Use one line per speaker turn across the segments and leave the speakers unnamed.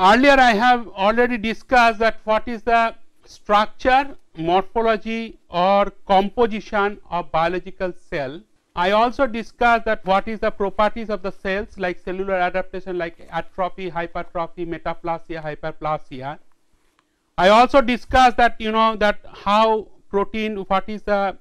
Earlier I have already discussed that what is the structure, morphology or composition of biological cell. I also discussed that what is the properties of the cells like cellular adaptation like atrophy, hypertrophy, metaplasia, hyperplasia. I also discussed that you know that how protein what is the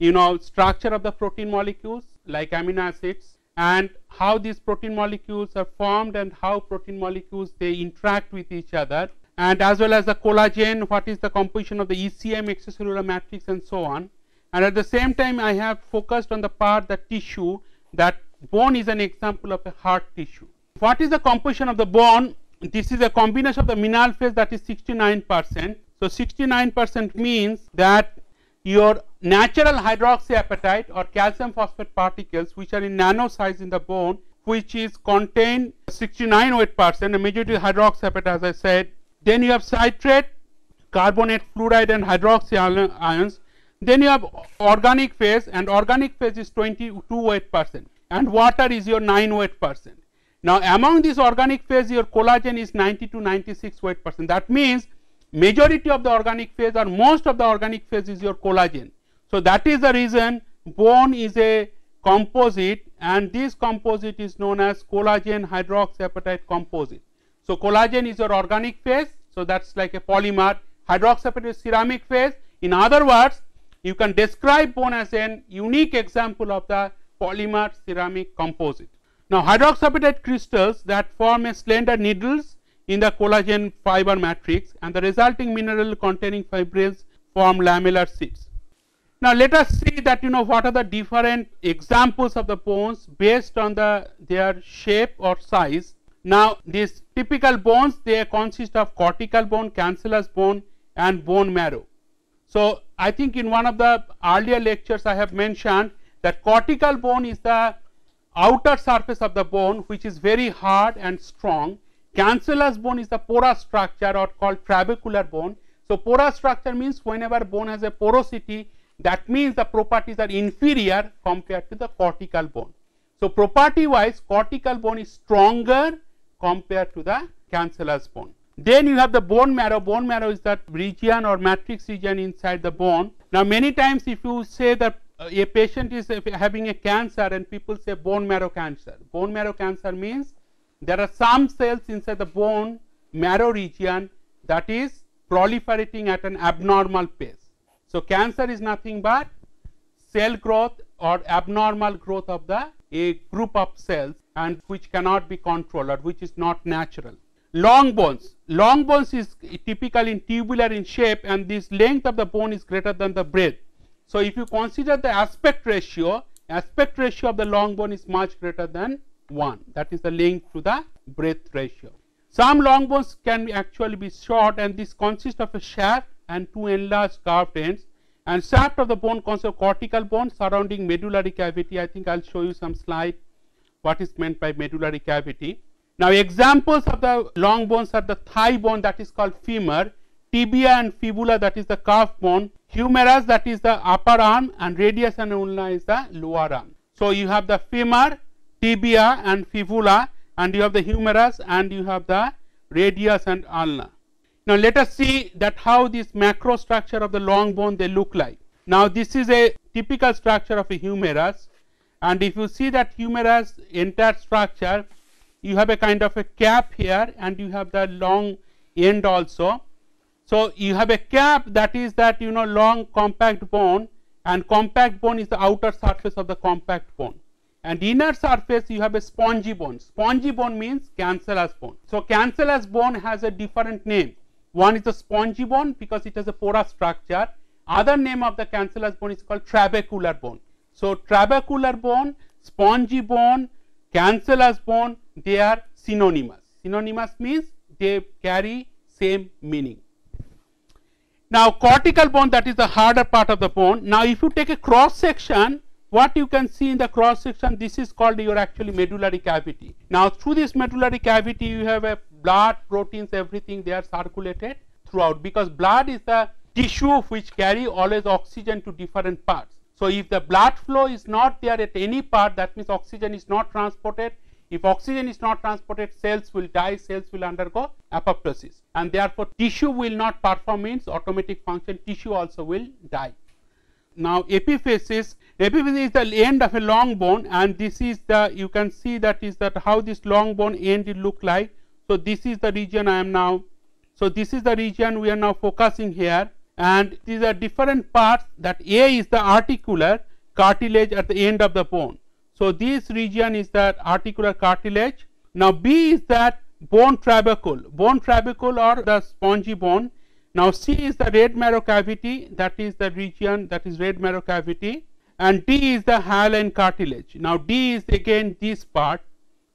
you know structure of the protein molecules like amino acids and how these protein molecules are formed and how protein molecules they interact with each other and as well as the collagen what is the composition of the ECM extracellular matrix and so on and at the same time I have focused on the part the tissue that bone is an example of a hard tissue. What is the composition of the bone? This is a combination of the mineral phase that is 69 percent. So, 69 percent means that your natural hydroxyapatite or calcium phosphate particles which are in nano size in the bone which is contained 69 weight percent a majority hydroxyapatite as I said. Then you have citrate, carbonate, fluoride and hydroxy ions. Then you have organic phase and organic phase is 22 weight percent and water is your 9 weight percent. Now among this organic phase your collagen is 90 to 96 weight percent that means majority of the organic phase or most of the organic phase is your collagen. So, that is the reason bone is a composite and this composite is known as collagen hydroxyapatite composite. So, collagen is your organic phase. So, that is like a polymer hydroxyapatite is ceramic phase. In other words, you can describe bone as an unique example of the polymer ceramic composite. Now, hydroxyapatite crystals that form a slender needles in the collagen fiber matrix and the resulting mineral containing fibrils form lamellar sheets. Now, let us see that you know what are the different examples of the bones based on the their shape or size. Now, these typical bones they consist of cortical bone, cancellous bone and bone marrow. So, I think in one of the earlier lectures I have mentioned that cortical bone is the outer surface of the bone which is very hard and strong Cancellous bone is the porous structure or called trabecular bone. So, porous structure means whenever bone has a porosity that means the properties are inferior compared to the cortical bone. So, property wise cortical bone is stronger compared to the cancellous bone. Then you have the bone marrow, bone marrow is that region or matrix region inside the bone. Now, many times if you say that uh, a patient is having a cancer and people say bone marrow cancer, bone marrow cancer means there are some cells inside the bone marrow region that is proliferating at an abnormal pace. So, cancer is nothing but cell growth or abnormal growth of the a group of cells and which cannot be controlled or which is not natural. Long bones, long bones is typically in tubular in shape and this length of the bone is greater than the breadth. So, if you consider the aspect ratio, aspect ratio of the long bone is much greater than 1 that is the length to the breadth ratio. Some long bones can actually be short and this consists of a shaft and two enlarged curved ends and shaft of the bone consists of cortical bone surrounding medullary cavity. I think I will show you some slide what is meant by medullary cavity. Now examples of the long bones are the thigh bone that is called femur, tibia and fibula that is the calf bone, humerus that is the upper arm and radius and ulna is the lower arm. So you have the femur, tibia and fibula and you have the humerus and you have the radius and ulna. Now, let us see that how this macro structure of the long bone they look like. Now, this is a typical structure of a humerus and if you see that humerus entire structure you have a kind of a cap here and you have the long end also. So, you have a cap that is that you know long compact bone and compact bone is the outer surface of the compact bone and inner surface you have a spongy bone. Spongy bone means cancellous bone. So, cancellous bone has a different name. One is a spongy bone because it has a porous structure. Other name of the cancellous bone is called trabecular bone. So, trabecular bone, spongy bone, cancellous bone they are synonymous. Synonymous means they carry same meaning. Now, cortical bone that is the harder part of the bone. Now, if you take a cross section what you can see in the cross section this is called your actually medullary cavity. Now through this medullary cavity you have a blood proteins everything they are circulated throughout because blood is the tissue which carry always oxygen to different parts. So if the blood flow is not there at any part that means oxygen is not transported If oxygen is not transported, cells will die, cells will undergo apoptosis and therefore tissue will not perform its automatic function, tissue also will die. Now epiphysis, epiphysis is the end of a long bone and this is the, you can see that is that how this long bone end will look like. So this is the region I am now, so this is the region we are now focusing here and these are different parts that A is the articular cartilage at the end of the bone. So this region is that articular cartilage. Now B is that bone trabecule, bone trabecule or the spongy bone now C is the red marrow cavity that is the region that is red marrow cavity and D is the hyaline cartilage. Now D is again this part.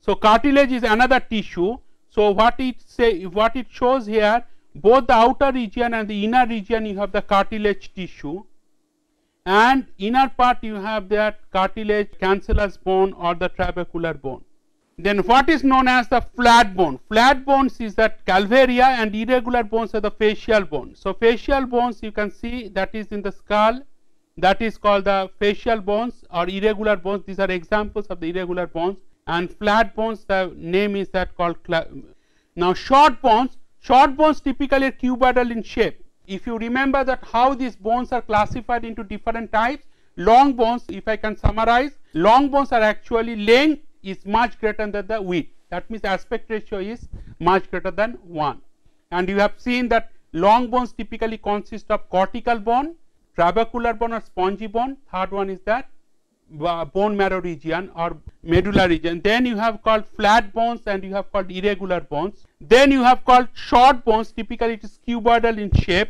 So cartilage is another tissue. So what it say what it shows here both the outer region and the inner region you have the cartilage tissue and inner part you have that cartilage cancellous bone or the trabecular bone. Then what is known as the flat bone? Flat bones is that calvaria and irregular bones are the facial bones. So facial bones you can see that is in the skull that is called the facial bones or irregular bones. These are examples of the irregular bones and flat bones the name is that called now short bones short bones typically are cuboidal in shape if you remember that how these bones are classified into different types long bones if i can summarize long bones are actually length is much greater than the width. That means aspect ratio is much greater than 1. And you have seen that long bones typically consist of cortical bone, trabecular bone or spongy bone. Third one is that uh, bone marrow region or medulla region. Then you have called flat bones and you have called irregular bones. Then you have called short bones. Typically it is cuboidal in shape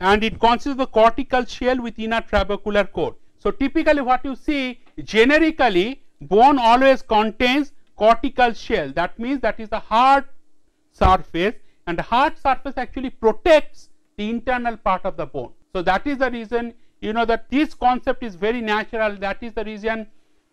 and it consists of cortical shell with inner trabecular core. So typically what you see generically bone always contains cortical shell that means that is the hard surface and the hard surface actually protects the internal part of the bone. So, that is the reason you know that this concept is very natural that is the reason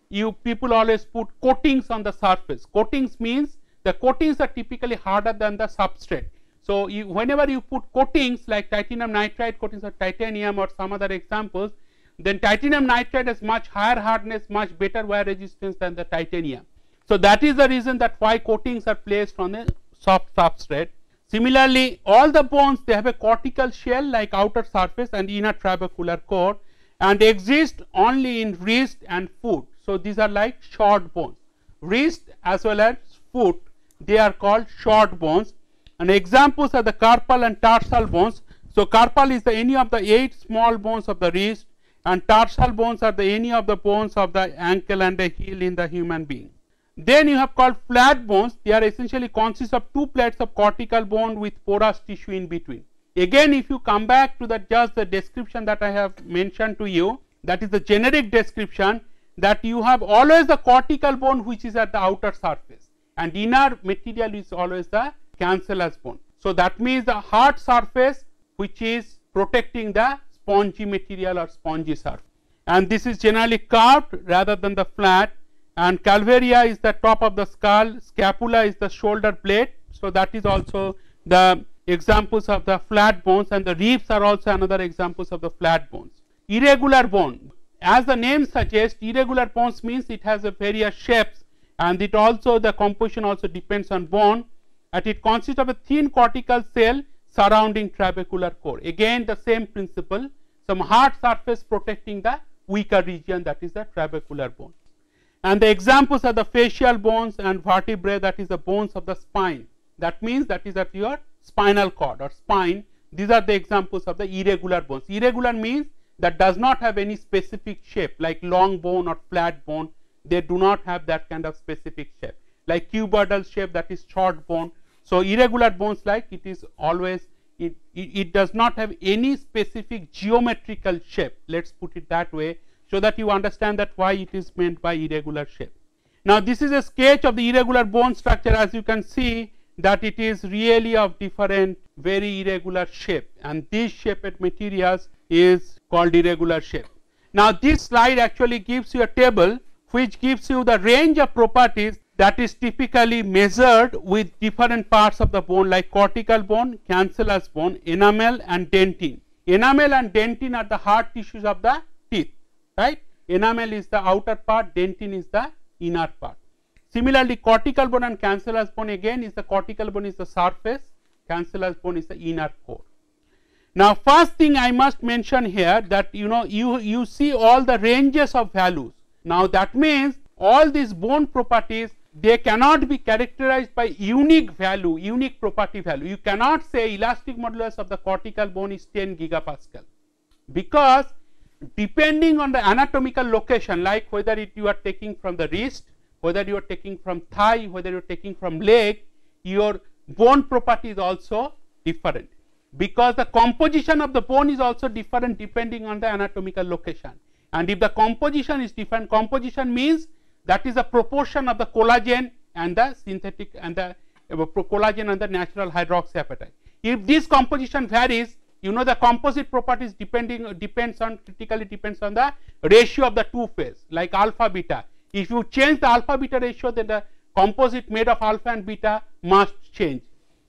you people always put coatings on the surface. Coatings means the coatings are typically harder than the substrate. So, you, whenever you put coatings like titanium nitride coatings or titanium or some other examples then titanium nitride has much higher hardness, much better wear resistance than the titanium. So that is the reason that why coatings are placed on a soft substrate. Similarly, all the bones they have a cortical shell like outer surface and inner trabecular core and exist only in wrist and foot. So these are like short bones. Wrist as well as foot they are called short bones and examples are the carpal and tarsal bones. So carpal is the any of the eight small bones of the wrist and tarsal bones are the any of the bones of the ankle and the heel in the human being. Then you have called flat bones they are essentially consist of two plates of cortical bone with porous tissue in between. Again if you come back to the just the description that I have mentioned to you that is the generic description that you have always the cortical bone which is at the outer surface and inner material is always the cancellous bone. So that means the hard surface which is protecting the spongy material or spongy surface. And this is generally curved rather than the flat and calvaria is the top of the skull, scapula is the shoulder blade. So, that is also the examples of the flat bones and the ribs are also another examples of the flat bones. Irregular bone, as the name suggests irregular bones means it has a various shapes and it also the composition also depends on bone and it consists of a thin cortical cell surrounding trabecular core. Again the same principle some hard surface protecting the weaker region that is the trabecular bone. And the examples are the facial bones and vertebrae that is the bones of the spine. That means that is at your spinal cord or spine. These are the examples of the irregular bones. Irregular means that does not have any specific shape like long bone or flat bone. They do not have that kind of specific shape like cuboidal shape that is short bone. So, irregular bones like it is always it, it, it, does not have any specific geometrical shape let us put it that way so that you understand that why it is meant by irregular shape. Now this is a sketch of the irregular bone structure as you can see that it is really of different very irregular shape and this shaped materials is called irregular shape. Now this slide actually gives you a table which gives you the range of properties that is typically measured with different parts of the bone like cortical bone, cancellous bone, enamel and dentin. Enamel and dentin are the hard tissues of the teeth, right. Enamel is the outer part, dentin is the inner part. Similarly, cortical bone and cancellous bone again is the cortical bone is the surface, cancellous bone is the inner core. Now, first thing I must mention here that you know you, you see all the ranges of values. Now, that means all these bone properties they cannot be characterized by unique value, unique property value. You cannot say elastic modulus of the cortical bone is 10 gigapascal because depending on the anatomical location like whether it you are taking from the wrist, whether you are taking from thigh, whether you are taking from leg, your bone property is also different because the composition of the bone is also different depending on the anatomical location. And if the composition is different, composition means that is the proportion of the collagen and the synthetic and the uh, collagen and the natural hydroxyapatite. If this composition varies, you know the composite properties depending depends on critically depends on the ratio of the two phase like alpha beta. If you change the alpha beta ratio, then the composite made of alpha and beta must change.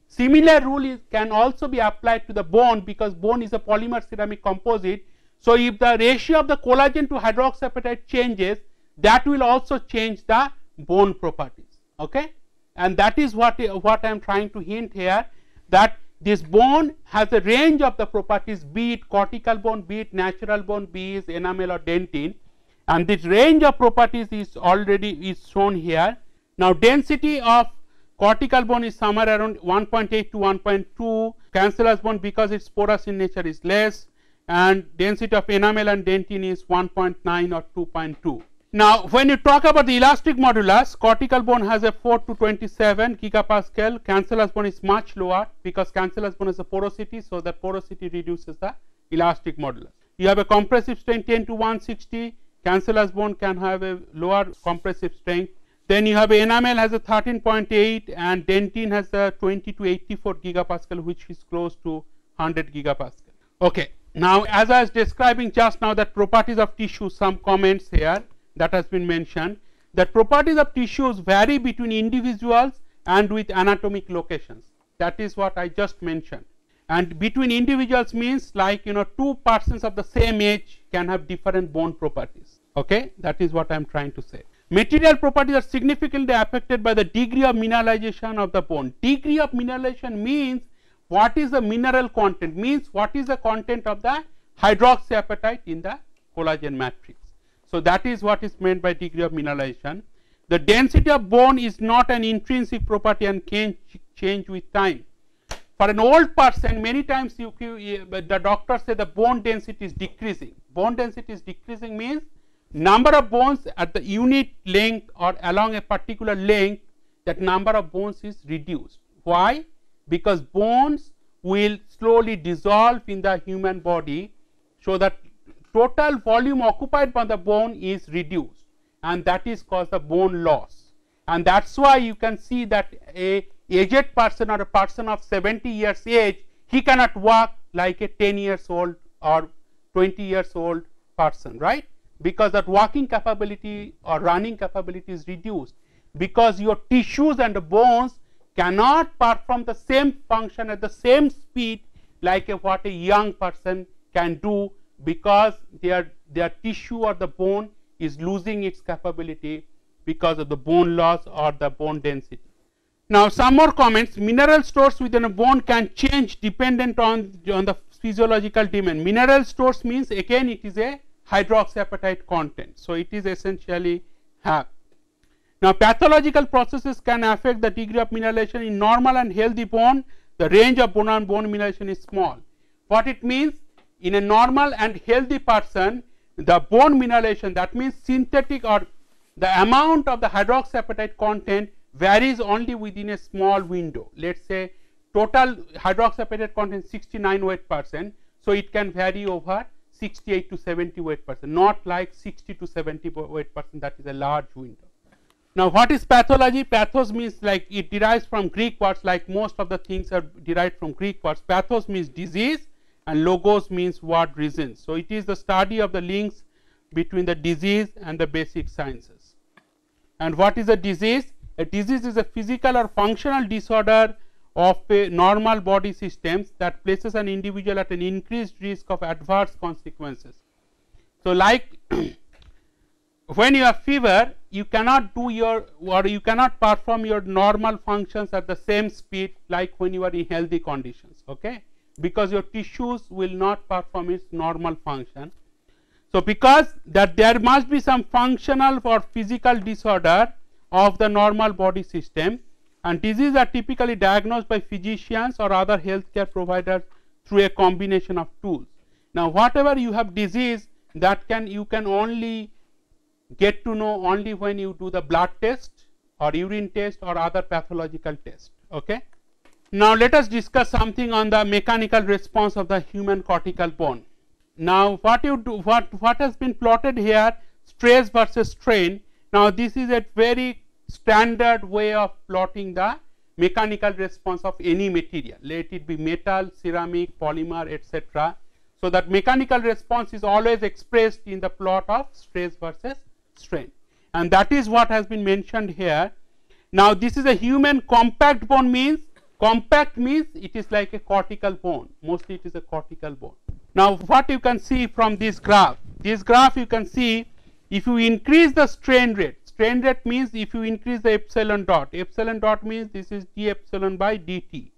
Similar rule is, can also be applied to the bone because bone is a polymer ceramic composite. So, if the ratio of the collagen to hydroxyapatite changes, that will also change the bone properties. Okay? And that is what, what I am trying to hint here that this bone has a range of the properties be it cortical bone, be it natural bone, be it enamel or dentin and this range of properties is already is shown here. Now, density of cortical bone is somewhere around 1.8 to 1.2, cancellous bone because its porous in nature is less and density of enamel and dentin is 1.9 or 2.2. Now, when you talk about the elastic modulus, cortical bone has a 4 to 27 gigapascal, cancellous bone is much lower because cancellous bone has a porosity, so the porosity reduces the elastic modulus. You have a compressive strength 10 to 160, cancellous bone can have a lower compressive strength. Then you have enamel has a 13.8 and dentin has a 20 to 84 gigapascal which is close to 100 gigapascal. Okay. Now, as I was describing just now that properties of tissue, some comments here that has been mentioned that properties of tissues vary between individuals and with anatomic locations that is what I just mentioned and between individuals means like you know two persons of the same age can have different bone properties okay that is what I am trying to say. Material properties are significantly affected by the degree of mineralization of the bone. Degree of mineralization means what is the mineral content means what is the content of the hydroxyapatite in the collagen matrix. So, that is what is meant by degree of mineralization. The density of bone is not an intrinsic property and can change with time. For an old person, many times you, you, eh, the doctor say the bone density is decreasing. Bone density is decreasing means number of bones at the unit length or along a particular length that number of bones is reduced. Why? Because bones will slowly dissolve in the human body so that total volume occupied by the bone is reduced and that is called the bone loss. And that is why you can see that a aged person or a person of 70 years age he cannot walk like a 10 years old or 20 years old person right? Because that walking capability or running capability is reduced because your tissues and bones cannot perform the same function at the same speed like a, what a young person can do because their, their tissue or the bone is losing its capability because of the bone loss or the bone density. Now, some more comments mineral stores within a bone can change dependent on, on the physiological demand. Mineral stores means again it is a hydroxyapatite content. So, it is essentially have. Now, pathological processes can affect the degree of mineralization in normal and healthy bone. The range of bone and bone mineralization is small. What it means? In a normal and healthy person the bone mineralization that means synthetic or the amount of the hydroxyapatite content varies only within a small window. Let us say total hydroxyapatite content 69 weight percent. So, it can vary over 68 to 70 weight percent not like 60 to 70 weight percent that is a large window. Now, what is pathology? Pathos means like it derives from Greek words like most of the things are derived from Greek words. Pathos means disease and logos means what reason. So, it is the study of the links between the disease and the basic sciences. And what is a disease? A disease is a physical or functional disorder of a normal body systems that places an individual at an increased risk of adverse consequences. So, like when you have fever you cannot do your or you cannot perform your normal functions at the same speed like when you are in healthy conditions okay because your tissues will not perform its normal function so because that there must be some functional or physical disorder of the normal body system and diseases are typically diagnosed by physicians or other healthcare providers through a combination of tools now whatever you have disease that can you can only get to know only when you do the blood test or urine test or other pathological test. Okay. Now, let us discuss something on the mechanical response of the human cortical bone. Now, what you do what what has been plotted here stress versus strain. Now, this is a very standard way of plotting the mechanical response of any material let it be metal, ceramic, polymer etc. So, that mechanical response is always expressed in the plot of stress versus strain and that is what has been mentioned here. Now, this is a human compact bone means compact means it is like a cortical bone. Mostly it is a cortical bone. Now, what you can see from this graph? This graph you can see if you increase the strain rate strain rate means if you increase the epsilon dot. Epsilon dot means this is d epsilon by dt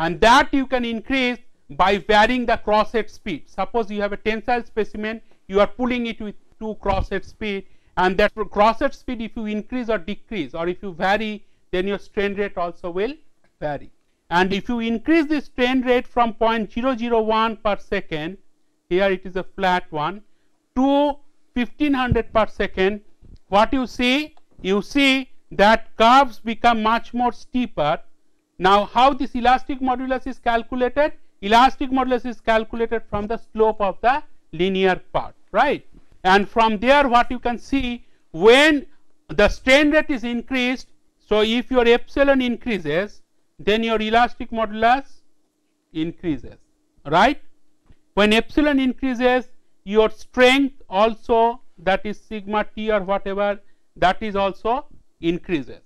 and that you can increase by varying the cross head speed. Suppose you have a tensile specimen you are pulling it with two cross head speed and that cross head speed if you increase or decrease or if you vary then your strain rate also will vary. And if you increase the strain rate from 0.001 per second here it is a flat one to 1500 per second what you see you see that curves become much more steeper. Now, how this elastic modulus is calculated? Elastic modulus is calculated from the slope of the linear part right and from there what you can see when the strain rate is increased. So, if your epsilon increases then your elastic modulus increases right. When epsilon increases your strength also that is sigma t or whatever that is also increases,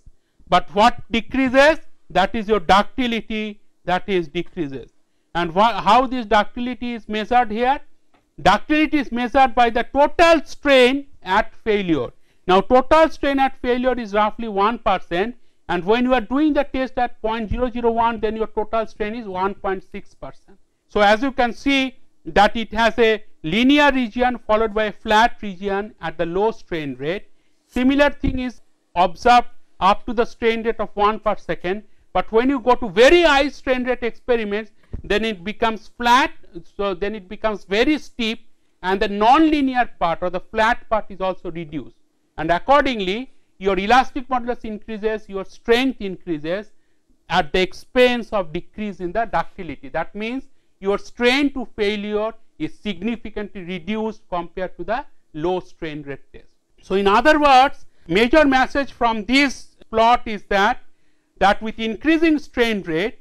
but what decreases? That is your ductility that is decreases. And how this ductility is measured here? Ductility is measured by the total strain at failure. Now, total strain at failure is roughly 1 percent and when you are doing the test at 0.001 then your total strain is 1.6 percent. So, as you can see that it has a linear region followed by a flat region at the low strain rate. Similar thing is observed up to the strain rate of 1 per second, but when you go to very high strain rate experiments then it becomes flat. So, then it becomes very steep and the non-linear part or the flat part is also reduced and accordingly your elastic modulus increases, your strength increases at the expense of decrease in the ductility. That means your strain to failure is significantly reduced compared to the low strain rate test. So, in other words major message from this plot is that that with increasing strain rate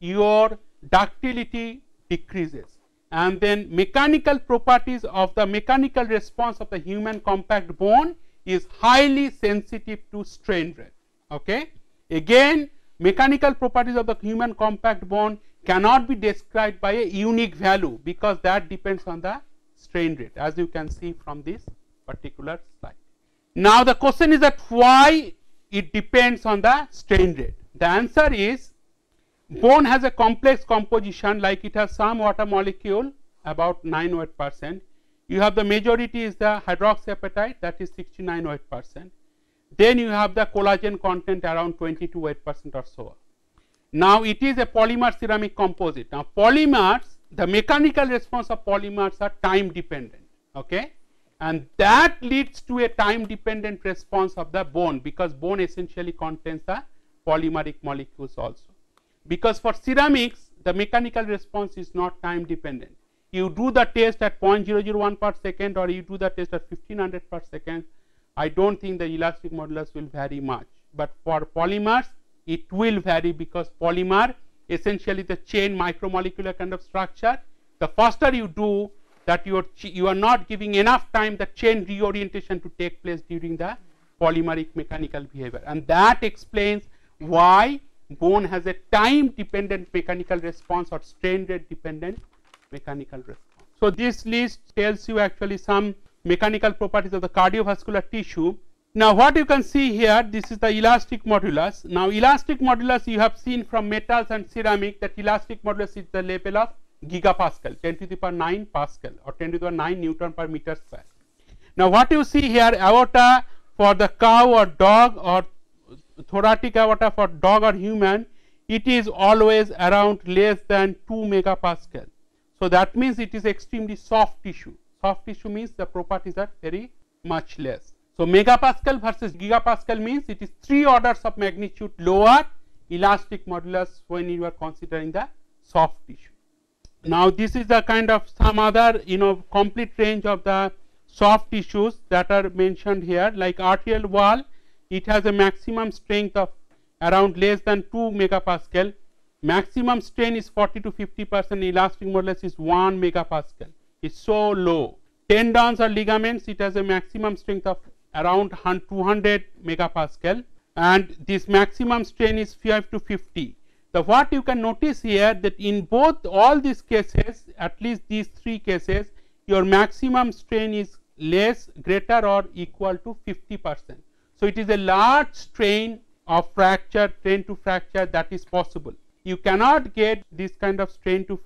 your ductility decreases and then mechanical properties of the mechanical response of the human compact bone is highly sensitive to strain rate. Okay. Again mechanical properties of the human compact bone cannot be described by a unique value because that depends on the strain rate as you can see from this particular slide. Now, the question is that why it depends on the strain rate. The answer is Bone has a complex composition like it has some water molecule about 9 weight percent. You have the majority is the hydroxyapatite that is 69 weight percent. Then you have the collagen content around 22 weight percent or so. Now it is a polymer ceramic composite. Now polymers, the mechanical response of polymers are time dependent. Okay, and that leads to a time dependent response of the bone because bone essentially contains the polymeric molecules also because for ceramics the mechanical response is not time dependent. You do the test at 0.001 per second or you do the test at 1500 per second, I do not think the elastic modulus will vary much, but for polymers it will vary because polymer essentially the chain micromolecular kind of structure. The faster you do that you are, you are not giving enough time the chain reorientation to take place during the polymeric mechanical behavior and that explains why bone has a time dependent mechanical response or strain rate dependent mechanical response. So, this list tells you actually some mechanical properties of the cardiovascular tissue. Now, what you can see here, this is the elastic modulus. Now, elastic modulus you have seen from metals and ceramic that elastic modulus is the level of gigapascal, 10 to the power 9 Pascal or 10 to the power 9 Newton per meter square. Now, what you see here aorta for the cow or dog or thoracic aorta for dog or human, it is always around less than 2 megapascal. So, that means it is extremely soft tissue. Soft tissue means the properties are very much less. So, megapascal versus gigapascal means it is 3 orders of magnitude lower elastic modulus when you are considering the soft tissue. Now, this is the kind of some other you know complete range of the soft tissues that are mentioned here like arterial wall it has a maximum strength of around less than 2 megapascal maximum strain is 40 to 50 percent elastic modulus is 1 megapascal. It's so low. Tendons or ligaments. It has a maximum strength of around 200 megapascal. And this maximum strain is 5 to 50 so what you can notice here that in both all these cases at least these three cases your maximum strain is less greater or equal to 50 percent. So it is a large strain of fracture strain to fracture that is possible you cannot get this kind of strain to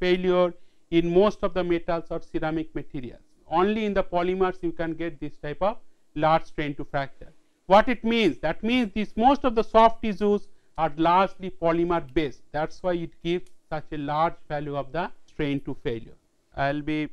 failure in most of the metals or ceramic materials. Only in the polymers you can get this type of large strain to fracture. What it means? That means this most of the soft tissues are largely polymer based. That is why it gives such a large value of the strain to failure. I will be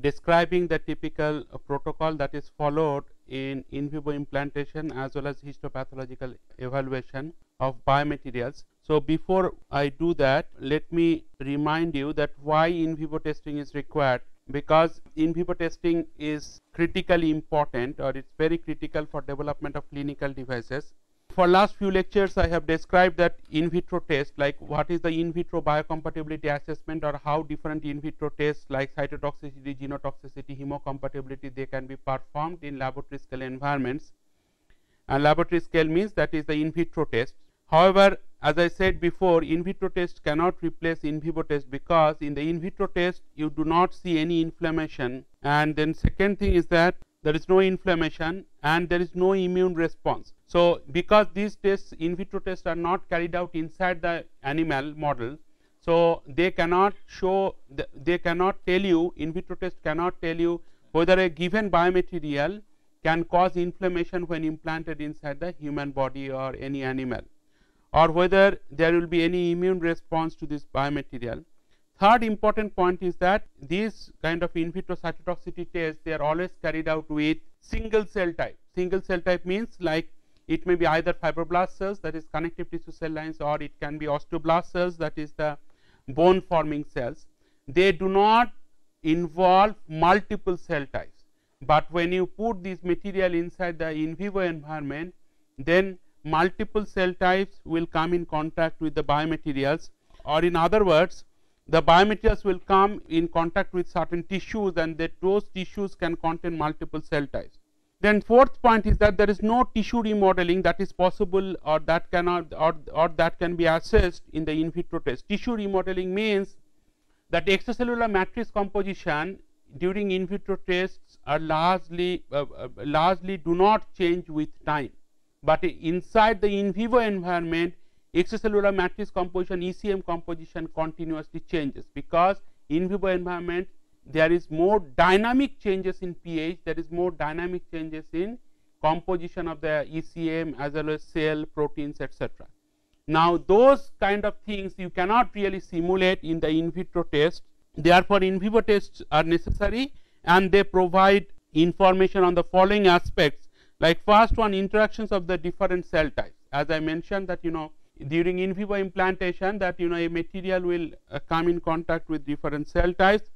describing the typical uh, protocol that is followed in in vivo implantation as well as histopathological evaluation of biomaterials. So, before I do that let me remind you that why in vivo testing is required because in vivo testing is critically important or it is very critical for development of clinical devices. For last few lectures I have described that in vitro test like what is the in vitro biocompatibility assessment or how different in vitro tests like cytotoxicity, genotoxicity, hemocompatibility they can be performed in laboratory scale environments and laboratory scale means that is the in vitro test. However, as I said before in vitro test cannot replace in vivo test because in the in vitro test you do not see any inflammation and then second thing is that there is no inflammation and there is no immune response. So, because these tests in vitro tests are not carried out inside the animal model, so they cannot show they cannot tell you in vitro test cannot tell you whether a given biomaterial can cause inflammation when implanted inside the human body or any animal or whether there will be any immune response to this biomaterial. Third important point is that these kind of in vitro cytotoxicity tests they are always carried out with single cell type. Single cell type means like it may be either fibroblast cells that is connective tissue cell lines or it can be osteoblast cells that is the bone forming cells. They do not involve multiple cell types, but when you put this material inside the in vivo environment then multiple cell types will come in contact with the biomaterials or in other words the biomaterials will come in contact with certain tissues and that those tissues can contain multiple cell types. Then fourth point is that there is no tissue remodeling that is possible or that cannot or, or that can be assessed in the in vitro test. Tissue remodeling means that extracellular matrix composition during in vitro tests are largely uh, uh, largely do not change with time but inside the in vivo environment extracellular matrix composition ECM composition continuously changes. Because in vivo environment there is more dynamic changes in pH there is more dynamic changes in composition of the ECM as well as cell proteins etc. Now, those kind of things you cannot really simulate in the in vitro test. Therefore, in vivo tests are necessary and they provide information on the following aspects like first one interactions of the different cell types. As I mentioned that you know during in vivo implantation that you know a material will uh, come in contact with different cell types.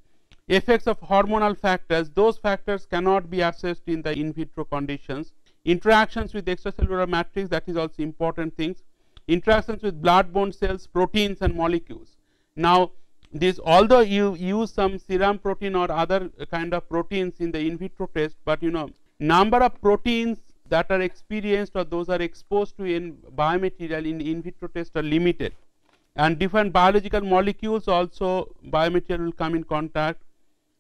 Effects of hormonal factors those factors cannot be assessed in the in vitro conditions. Interactions with extracellular matrix that is also important things. Interactions with blood bone cells proteins and molecules. Now this although you use some serum protein or other kind of proteins in the in vitro test but you know number of proteins that are experienced or those are exposed to in biomaterial in in vitro test are limited and different biological molecules also biomaterial will come in contact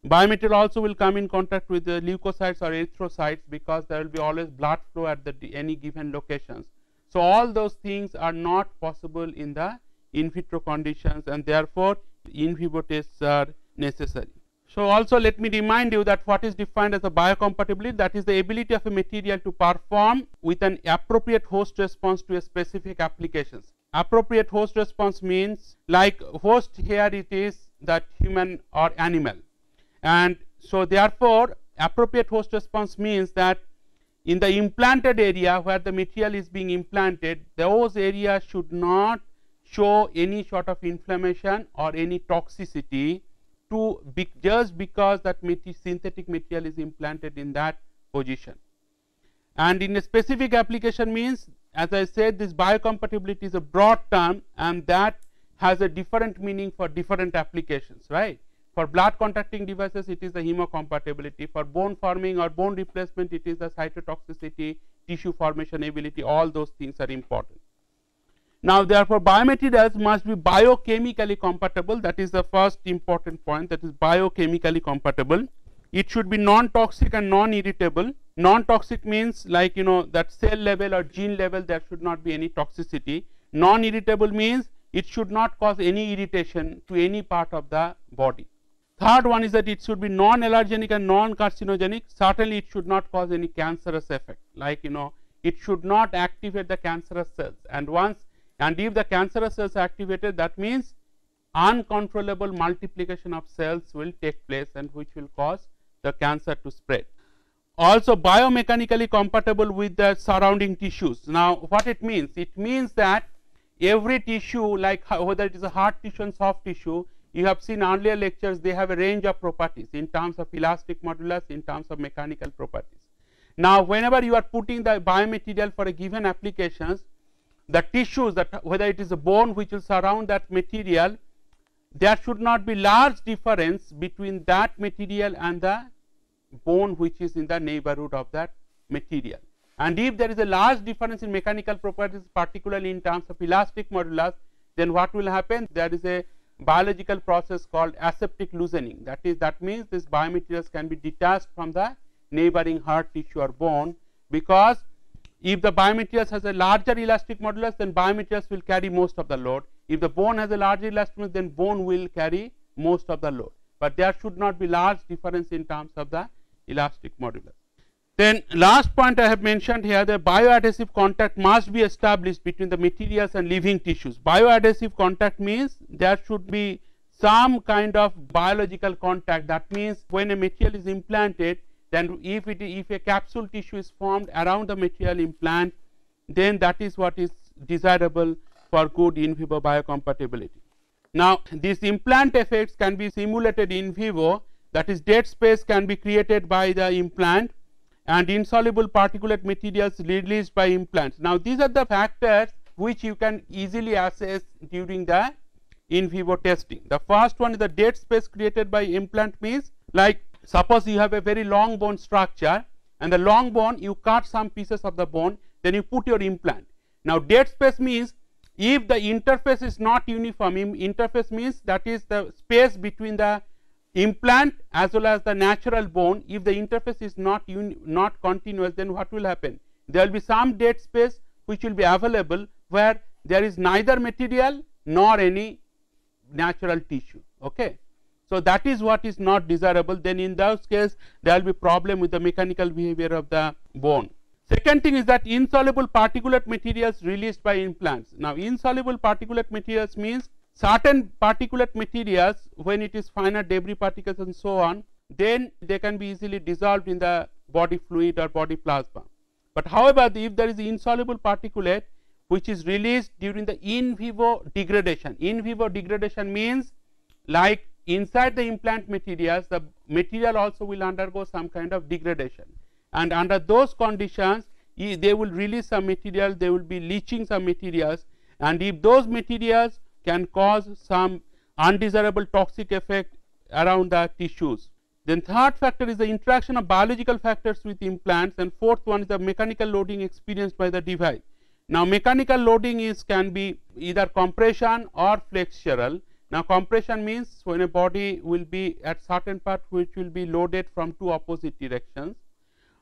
Biomaterial also will come in contact with the leukocytes or erythrocytes because there will be always blood flow at the any given locations. So, all those things are not possible in the in vitro conditions and therefore, in vivo tests are necessary. So, also let me remind you that what is defined as a biocompatibility that is the ability of a material to perform with an appropriate host response to a specific applications. Appropriate host response means like host here it is that human or animal and so therefore, appropriate host response means that in the implanted area where the material is being implanted those areas should not show any sort of inflammation or any toxicity to be just because that synthetic material is implanted in that position. And in a specific application means as I said this biocompatibility is a broad term and that has a different meaning for different applications right. For blood contacting devices, it is the hemocompatibility. For bone forming or bone replacement, it is the cytotoxicity, tissue formation ability, all those things are important. Now, therefore, biomaterials must be biochemically compatible. That is the first important point that is biochemically compatible. It should be non-toxic and non-irritable. Non-toxic means like you know that cell level or gene level there should not be any toxicity. Non-irritable means it should not cause any irritation to any part of the body. Third one is that it should be non-allergenic and non-carcinogenic. Certainly, it should not cause any cancerous effect. Like you know, it should not activate the cancerous cells. And once and if the cancerous cells are activated, that means uncontrollable multiplication of cells will take place and which will cause the cancer to spread. Also, biomechanically compatible with the surrounding tissues. Now, what it means? It means that every tissue, like whether it is a hard tissue and soft tissue, you have seen earlier lectures they have a range of properties in terms of elastic modulus in terms of mechanical properties. Now, whenever you are putting the biomaterial for a given applications the tissues that whether it is a bone which will surround that material there should not be large difference between that material and the bone which is in the neighborhood of that material. And if there is a large difference in mechanical properties particularly in terms of elastic modulus then what will happen there is a biological process called aseptic loosening. That is, that means this biomaterials can be detached from the neighboring hard tissue or bone, because if the biomaterials has a larger elastic modulus, then biomaterials will carry most of the load. If the bone has a larger elastic modulus, then bone will carry most of the load, but there should not be large difference in terms of the elastic modulus. Then last point I have mentioned here the bioadhesive contact must be established between the materials and living tissues. Bioadhesive contact means there should be some kind of biological contact that means when a material is implanted then if it if a capsule tissue is formed around the material implant then that is what is desirable for good in vivo biocompatibility. Now these implant effects can be simulated in vivo that is dead space can be created by the implant and insoluble particulate materials released by implants. Now, these are the factors which you can easily assess during the in vivo testing. The first one is the dead space created by implant means like suppose you have a very long bone structure and the long bone you cut some pieces of the bone then you put your implant. Now, dead space means if the interface is not uniform interface means that is the space between the implant as well as the natural bone if the interface is not not continuous then what will happen there will be some dead space which will be available where there is neither material nor any natural tissue okay so that is what is not desirable. Then in those case there will be problem with the mechanical behavior of the bone. Second thing is that insoluble particulate materials released by implants. Now insoluble particulate materials means certain particulate materials when it is finer debris particles and so on then they can be easily dissolved in the body fluid or body plasma. But however, if there is insoluble particulate which is released during the in vivo degradation, in vivo degradation means like inside the implant materials the material also will undergo some kind of degradation and under those conditions they will release some material they will be leaching some materials and if those materials can cause some undesirable toxic effect around the tissues. Then third factor is the interaction of biological factors with implants and fourth one is the mechanical loading experienced by the device. Now, mechanical loading is can be either compression or flexural Now, compression means when a body will be at certain part which will be loaded from two opposite directions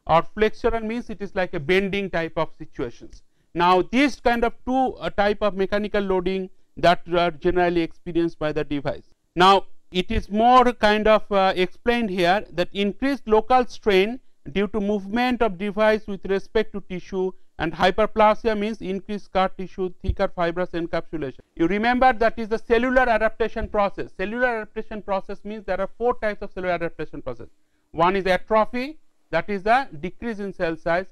or flexural means it is like a bending type of situations. Now, these kind of two uh, type of mechanical loading that are generally experienced by the device. Now, it is more kind of uh, explained here that increased local strain due to movement of device with respect to tissue and hyperplasia means increased scar tissue thicker fibrous encapsulation. You remember that is the cellular adaptation process. Cellular adaptation process means there are four types of cellular adaptation process. One is atrophy that is the decrease in cell size,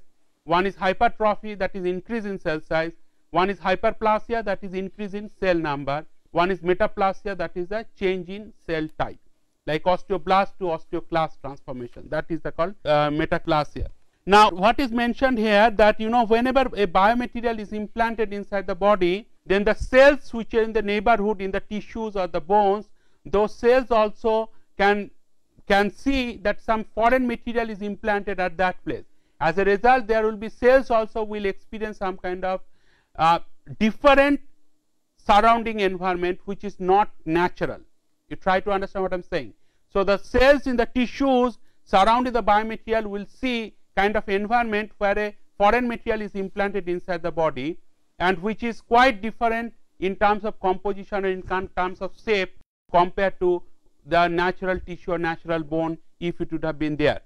one is hypertrophy that is increase in cell size, one is hyperplasia that is increase in cell number, one is metaplasia that is a change in cell type like osteoblast to osteoclast transformation that is the called uh, metaplasia. Now, what is mentioned here that you know whenever a biomaterial is implanted inside the body, then the cells which are in the neighborhood in the tissues or the bones, those cells also can can see that some foreign material is implanted at that place. As a result, there will be cells also will experience some kind of uh, different surrounding environment which is not natural. You try to understand what I am saying. So, the cells in the tissues surrounding the biomaterial will see kind of environment where a foreign material is implanted inside the body and which is quite different in terms of composition and in terms of shape compared to the natural tissue or natural bone if it would have been there.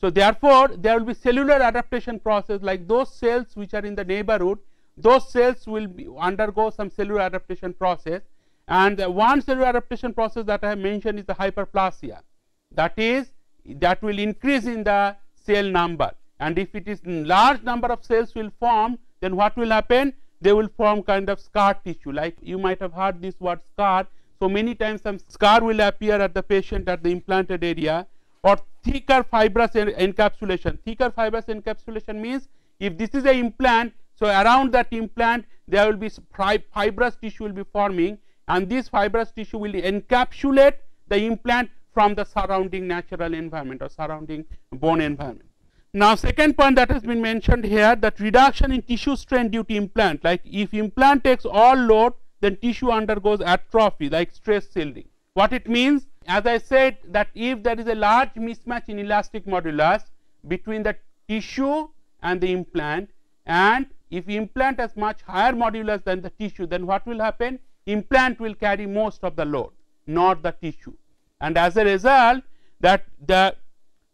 So, therefore, there will be cellular adaptation process like those cells which are in the neighborhood those cells will undergo some cellular adaptation process and one cellular adaptation process that I have mentioned is the hyperplasia that is that will increase in the cell number. And if it is large number of cells will form then what will happen? They will form kind of scar tissue. Like you might have heard this word scar. So many times some scar will appear at the patient at the implanted area or thicker fibrous encapsulation. Thicker fibrous encapsulation means if this is a implant so around that implant there will be fibrous tissue will be forming. And this fibrous tissue will encapsulate the implant from the surrounding natural environment or surrounding bone environment. Now, second point that has been mentioned here that reduction in tissue strain due to implant like if implant takes all load then tissue undergoes atrophy like stress shielding. What it means as I said that if there is a large mismatch in elastic modulus between the tissue and the implant and if implant has much higher modulus than the tissue then what will happen implant will carry most of the load not the tissue and as a result that the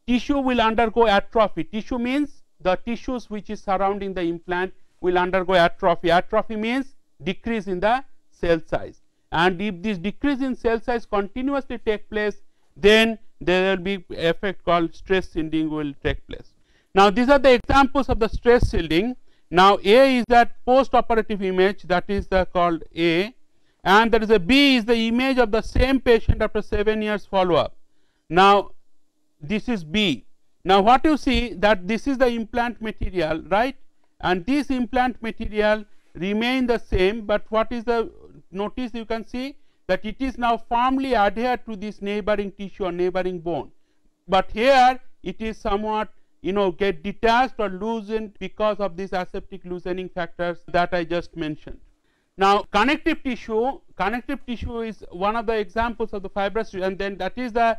tissue will undergo atrophy. Tissue means the tissues which is surrounding the implant will undergo atrophy. Atrophy means decrease in the cell size and if this decrease in cell size continuously take place then there will be effect called stress shielding will take place. Now, these are the examples of the stress shielding. Now, A is that post operative image that is the called A and there is a B is the image of the same patient after 7 years follow up. Now, this is B. Now, what you see that this is the implant material right and this implant material remain the same, but what is the notice you can see that it is now firmly adhered to this neighboring tissue or neighboring bone, but here it is somewhat you know get detached or loosened because of these aseptic loosening factors that I just mentioned. Now, connective tissue, connective tissue is one of the examples of the fibrous and then that is the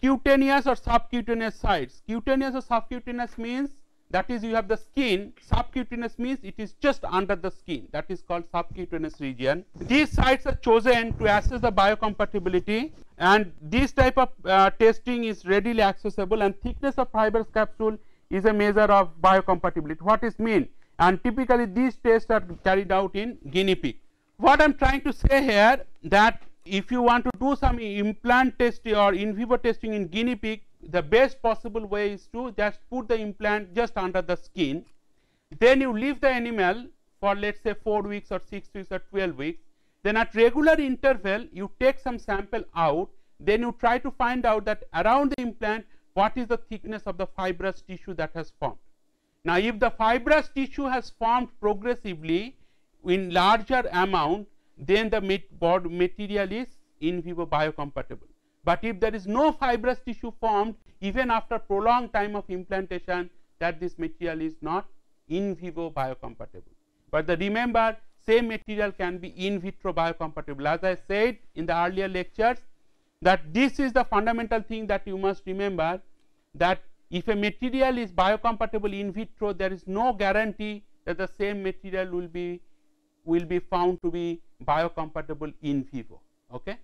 cutaneous or subcutaneous sites. Cutaneous or subcutaneous means that is you have the skin, subcutaneous means it is just under the skin that is called subcutaneous region. These sites are chosen to assess the biocompatibility and this type of uh, testing is readily accessible and thickness of fibrous capsule is a measure of biocompatibility. What is mean? And typically these tests are carried out in guinea pig. What I am trying to say here that if you want to do some implant testing or in vivo testing in guinea pig, the best possible way is to just put the implant just under the skin, then you leave the animal for let us say 4 weeks or 6 weeks or 12 weeks, then at regular interval you take some sample out, then you try to find out that around the implant what is the thickness of the fibrous tissue that has formed. Now, if the fibrous tissue has formed progressively in larger amount, then the material is in vivo biocompatible. But if there is no fibrous tissue formed even after prolonged time of implantation that this material is not in vivo biocompatible. But the remember same material can be in vitro biocompatible. As I said in the earlier lectures that this is the fundamental thing that you must remember that if a material is biocompatible in vitro there is no guarantee that the same material will be will be found to be biocompatible in vivo. Okay.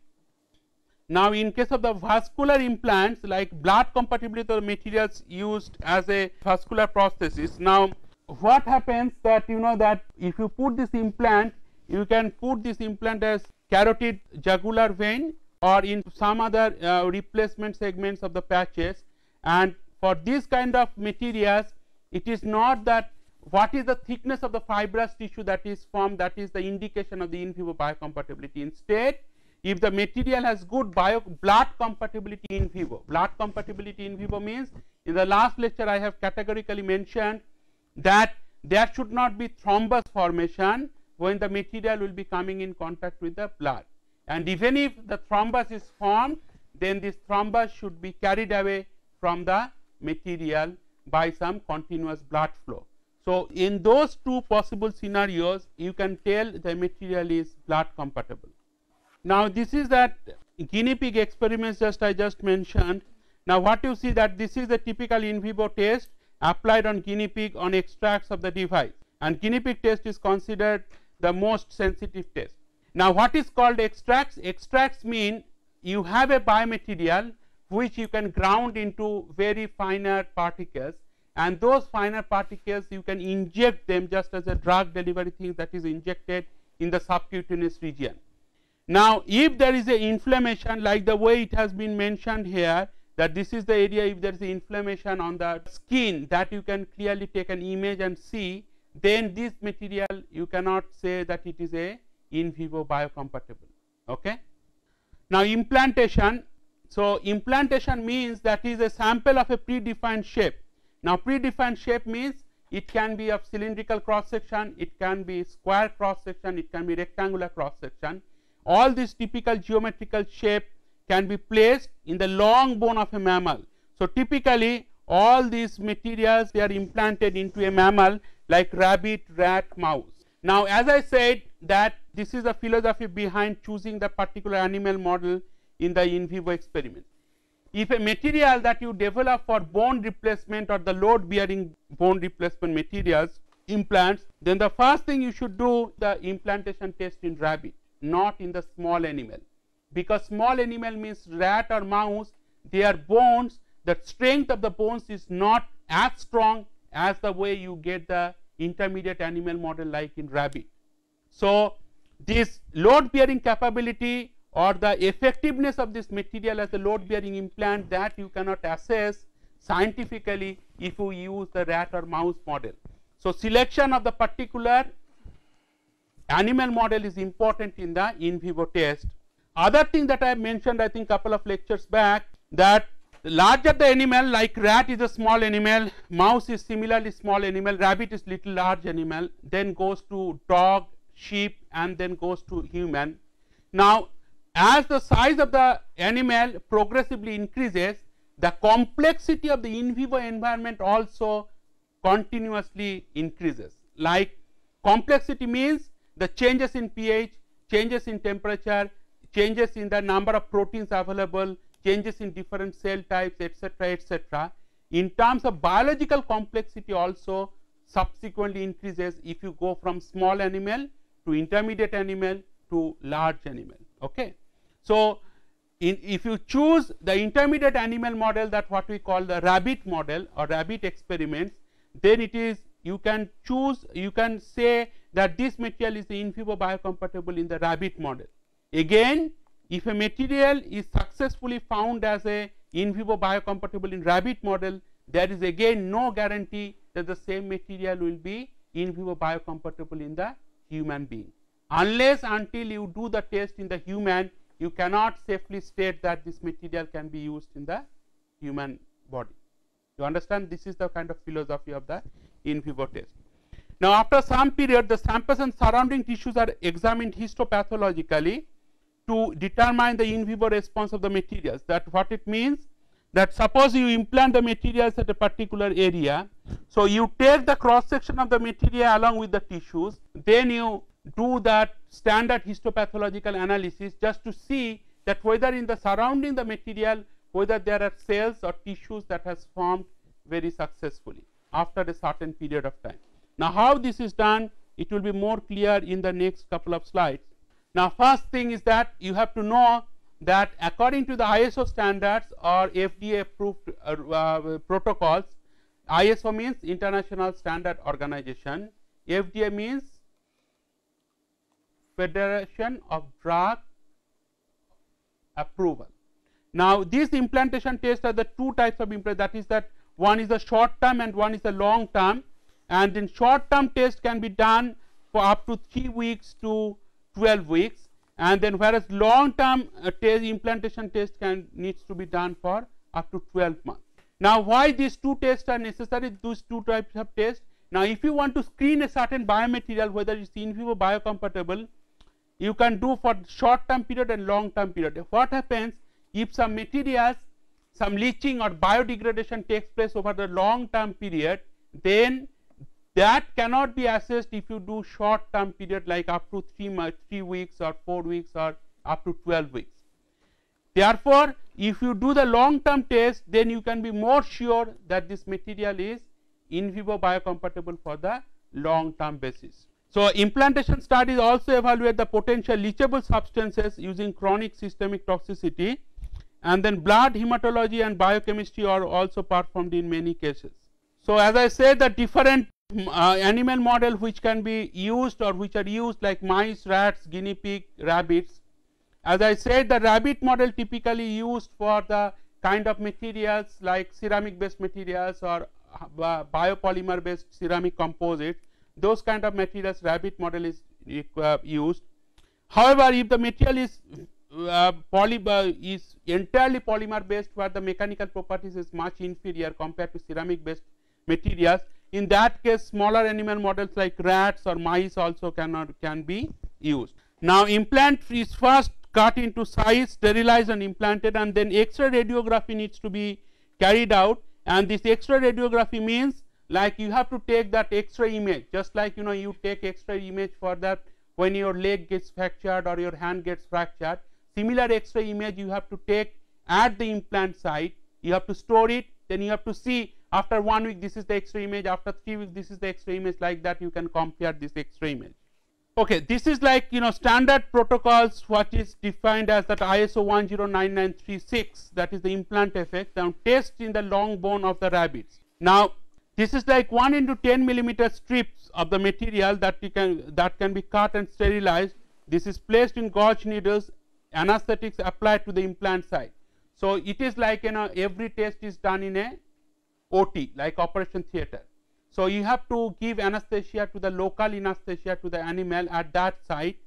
Now, in case of the vascular implants like blood compatibility of materials used as a vascular prosthesis. Now, what happens that you know that if you put this implant you can put this implant as carotid jugular vein or in some other uh, replacement segments of the patches and for this kind of materials it is not that what is the thickness of the fibrous tissue that is formed that is the indication of the in vivo biocompatibility. Instead, if the material has good bio blood compatibility in vivo, blood compatibility in vivo means in the last lecture I have categorically mentioned that there should not be thrombus formation when the material will be coming in contact with the blood and even if the thrombus is formed then this thrombus should be carried away from the material by some continuous blood flow. So, in those two possible scenarios you can tell the material is blood compatible. Now, this is that guinea pig experiments just I just mentioned. Now, what you see that this is a typical in vivo test applied on guinea pig on extracts of the device and guinea pig test is considered the most sensitive test. Now, what is called extracts? Extracts mean you have a biomaterial which you can ground into very finer particles and those finer particles you can inject them just as a drug delivery thing that is injected in the subcutaneous region. Now, if there is a inflammation like the way it has been mentioned here that this is the area if there is inflammation on the skin that you can clearly take an image and see then this material you cannot say that it is a in vivo biocompatible. Okay. Now, implantation. So, implantation means that is a sample of a predefined shape. Now, predefined shape means it can be of cylindrical cross section, it can be square cross section, it can be rectangular cross section. All these typical geometrical shape can be placed in the long bone of a mammal. So, typically all these materials they are implanted into a mammal like rabbit, rat, mouse. Now, as I said that this is the philosophy behind choosing the particular animal model in the in vivo experiment. If a material that you develop for bone replacement or the load bearing bone replacement materials implants, then the first thing you should do the implantation test in rabbit, not in the small animal because small animal means rat or mouse their bones the strength of the bones is not as strong as the way you get the intermediate animal model like in rabbit. So, this load bearing capability or the effectiveness of this material as a load bearing implant that you cannot assess scientifically if you use the rat or mouse model. So, selection of the particular animal model is important in the in vivo test other thing that I have mentioned I think couple of lectures back that larger the animal like rat is a small animal, mouse is similarly small animal, rabbit is little large animal, then goes to dog, sheep and then goes to human. Now, as the size of the animal progressively increases, the complexity of the in vivo environment also continuously increases. Like complexity means the changes in pH, changes in temperature, changes in the number of proteins available, changes in different cell types etc., etc. In terms of biological complexity also subsequently increases if you go from small animal to intermediate animal to large animal. Okay. So, in, if you choose the intermediate animal model that what we call the rabbit model or rabbit experiments, then it is you can choose you can say that this material is in vivo biocompatible in the rabbit model. Again, if a material is successfully found as a in vivo biocompatible in rabbit model, there is again no guarantee that the same material will be in vivo biocompatible in the human being. Unless until you do the test in the human, you cannot safely state that this material can be used in the human body. You understand this is the kind of philosophy of the in vivo test. Now, after some period the samples and surrounding tissues are examined histopathologically to determine the in vivo response of the materials that what it means that suppose you implant the materials at a particular area. So, you take the cross section of the material along with the tissues then you do that standard histopathological analysis just to see that whether in the surrounding the material whether there are cells or tissues that has formed very successfully after a certain period of time. Now, how this is done it will be more clear in the next couple of slides. Now, first thing is that you have to know that according to the ISO standards or FDA approved uh, uh, protocols, ISO means International Standard Organization, FDA means Federation of Drug Approval. Now, these implantation tests are the two types of implant. That is that one is a short term and one is a long term. And in short term test can be done for up to 3 weeks to 12 weeks. And then whereas long term uh, test implantation test can needs to be done for up to 12 months. Now, why these two tests are necessary? These two types of tests now if you want to screen a certain biomaterial whether it is in vivo biocompatible you can do for short term period and long term period what happens if some materials some leaching or biodegradation takes place over the long term period then that cannot be assessed if you do short term period like up to 3 months 3 weeks or 4 weeks or up to 12 weeks. Therefore, if you do the long term test then you can be more sure that this material is in vivo biocompatible for the long term basis. So, implantation studies also evaluate the potential leachable substances using chronic systemic toxicity and then blood hematology and biochemistry are also performed in many cases. So, as I said the different uh, animal model which can be used or which are used like mice, rats, guinea pig, rabbits. As I said the rabbit model typically used for the kind of materials like ceramic based materials or uh, biopolymer based ceramic composites those kind of materials rabbit model is uh, used. However, if the material is uh, uh, is entirely polymer based where the mechanical properties is much inferior compared to ceramic based materials in that case smaller animal models like rats or mice also cannot can be used. Now, implant is first cut into size sterilized and implanted and then X-ray radiography needs to be carried out and this X-ray radiography means like you have to take that X-ray image. Just like you know you take X-ray image for that when your leg gets fractured or your hand gets fractured. Similar X-ray image you have to take at the implant site. You have to store it. Then you have to see after one week this is the X-ray image. After three weeks this is the X-ray image. Like that you can compare this X-ray image. Okay, this is like you know standard protocols what is defined as that ISO 109936 that is the implant effect now test in the long bone of the rabbits. Now this is like 1 into 10 millimeter strips of the material that you can that can be cut and sterilized. This is placed in gauge needles anesthetics applied to the implant site. So, it is like you know every test is done in a OT like operation theater. So, you have to give anesthesia to the local anesthesia to the animal at that site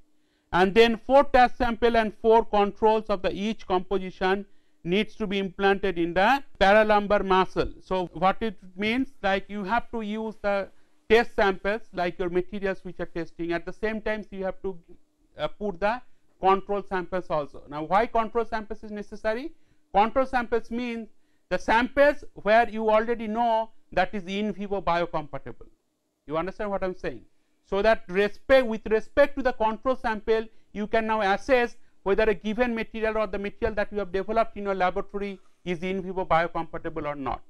and then 4 test sample and 4 controls of the each composition needs to be implanted in the paralumbar muscle. So, what it means like you have to use the test samples like your materials which are testing at the same time you have to uh, put the control samples also. Now, why control samples is necessary? Control samples means the samples where you already know that is in vivo biocompatible. You understand what I am saying? So, that respect with respect to the control sample you can now assess whether a given material or the material that you have developed in your laboratory is in vivo biocompatible or not.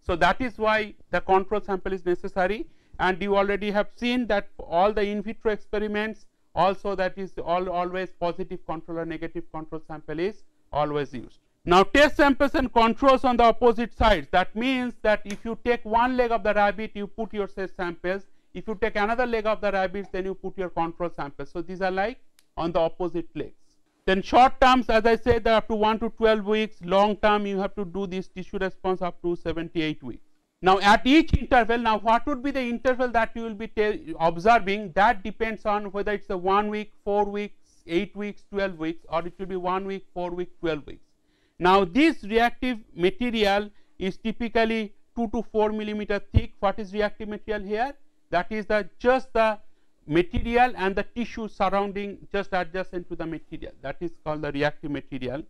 So, that is why the control sample is necessary and you already have seen that all the in vitro experiments also that is all always positive control or negative control sample is always used. Now, test samples and controls on the opposite sides that means that if you take one leg of the rabbit you put your test samples if you take another leg of the rabbit then you put your control samples. So, these are like on the opposite legs. Then short terms as I said up to 1 to 12 weeks long term you have to do this tissue response up to 78 weeks. Now, at each interval now what would be the interval that you will be observing that depends on whether it is a 1 week, 4 weeks, 8 weeks, 12 weeks or it will be 1 week, 4 week, 12 weeks. Now, this reactive material is typically 2 to 4 millimeter thick. What is reactive material here? That is the just the material and the tissue surrounding just adjacent to the material that is called the reactive material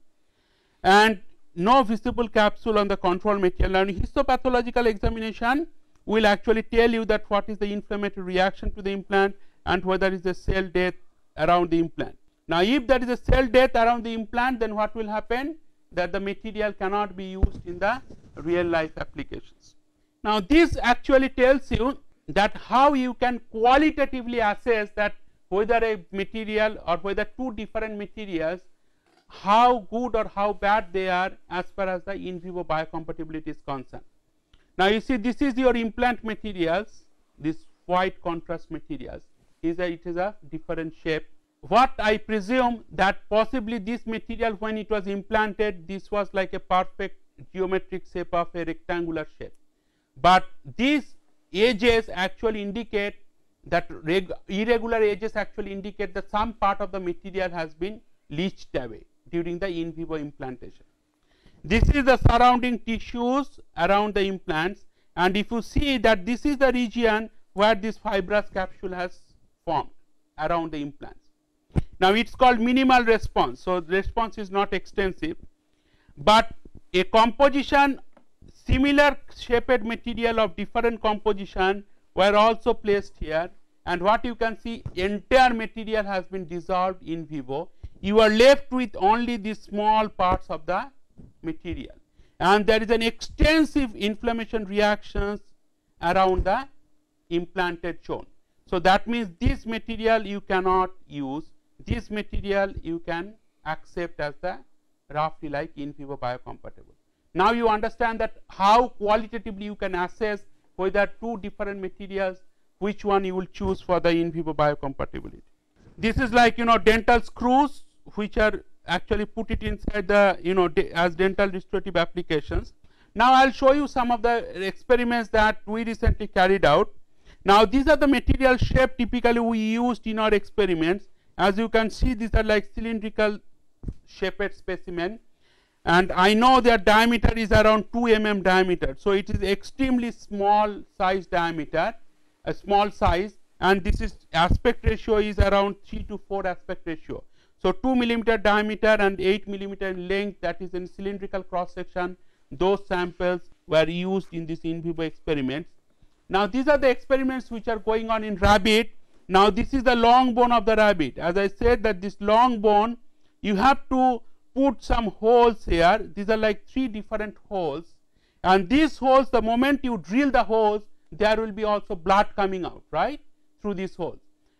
and no visible capsule on the control material and histopathological examination will actually tell you that what is the inflammatory reaction to the implant and whether is a cell death around the implant. Now, if there is a cell death around the implant then what will happen that the material cannot be used in the real life applications. Now, this actually tells you that how you can qualitatively assess that whether a material or whether two different materials how good or how bad they are as far as the in vivo biocompatibility is concerned. Now, you see this is your implant materials this white contrast materials is a it is a different shape. What I presume that possibly this material when it was implanted this was like a perfect geometric shape of a rectangular shape, but these edges actually indicate that irregular edges actually indicate that some part of the material has been leached away during the in vivo implantation. This is the surrounding tissues around the implants and if you see that this is the region where this fibrous capsule has formed around the implants. Now, it is called minimal response. So, response is not extensive, but a composition similar shaped material of different composition were also placed here and what you can see entire material has been dissolved in vivo you are left with only the small parts of the material and there is an extensive inflammation reactions around the implanted zone. So, that means this material you cannot use, this material you can accept as the roughly like in vivo biocompatible. Now, you understand that how qualitatively you can assess whether two different materials which one you will choose for the in vivo biocompatibility. This is like you know dental screws which are actually put it inside the you know de as dental restorative applications. Now, I will show you some of the experiments that we recently carried out. Now, these are the material shape typically we used in our experiments as you can see these are like cylindrical shaped specimen and I know their diameter is around 2 mm diameter. So, it is extremely small size diameter a small size and this is aspect ratio is around 3 to 4 aspect ratio. So, 2 millimeter diameter and 8 millimeter length that is in cylindrical cross section those samples were used in this in vivo experiments. Now, these are the experiments which are going on in rabbit. Now, this is the long bone of the rabbit as I said that this long bone you have to put some holes here these are like three different holes and these holes the moment you drill the holes there will be also blood coming out right through these holes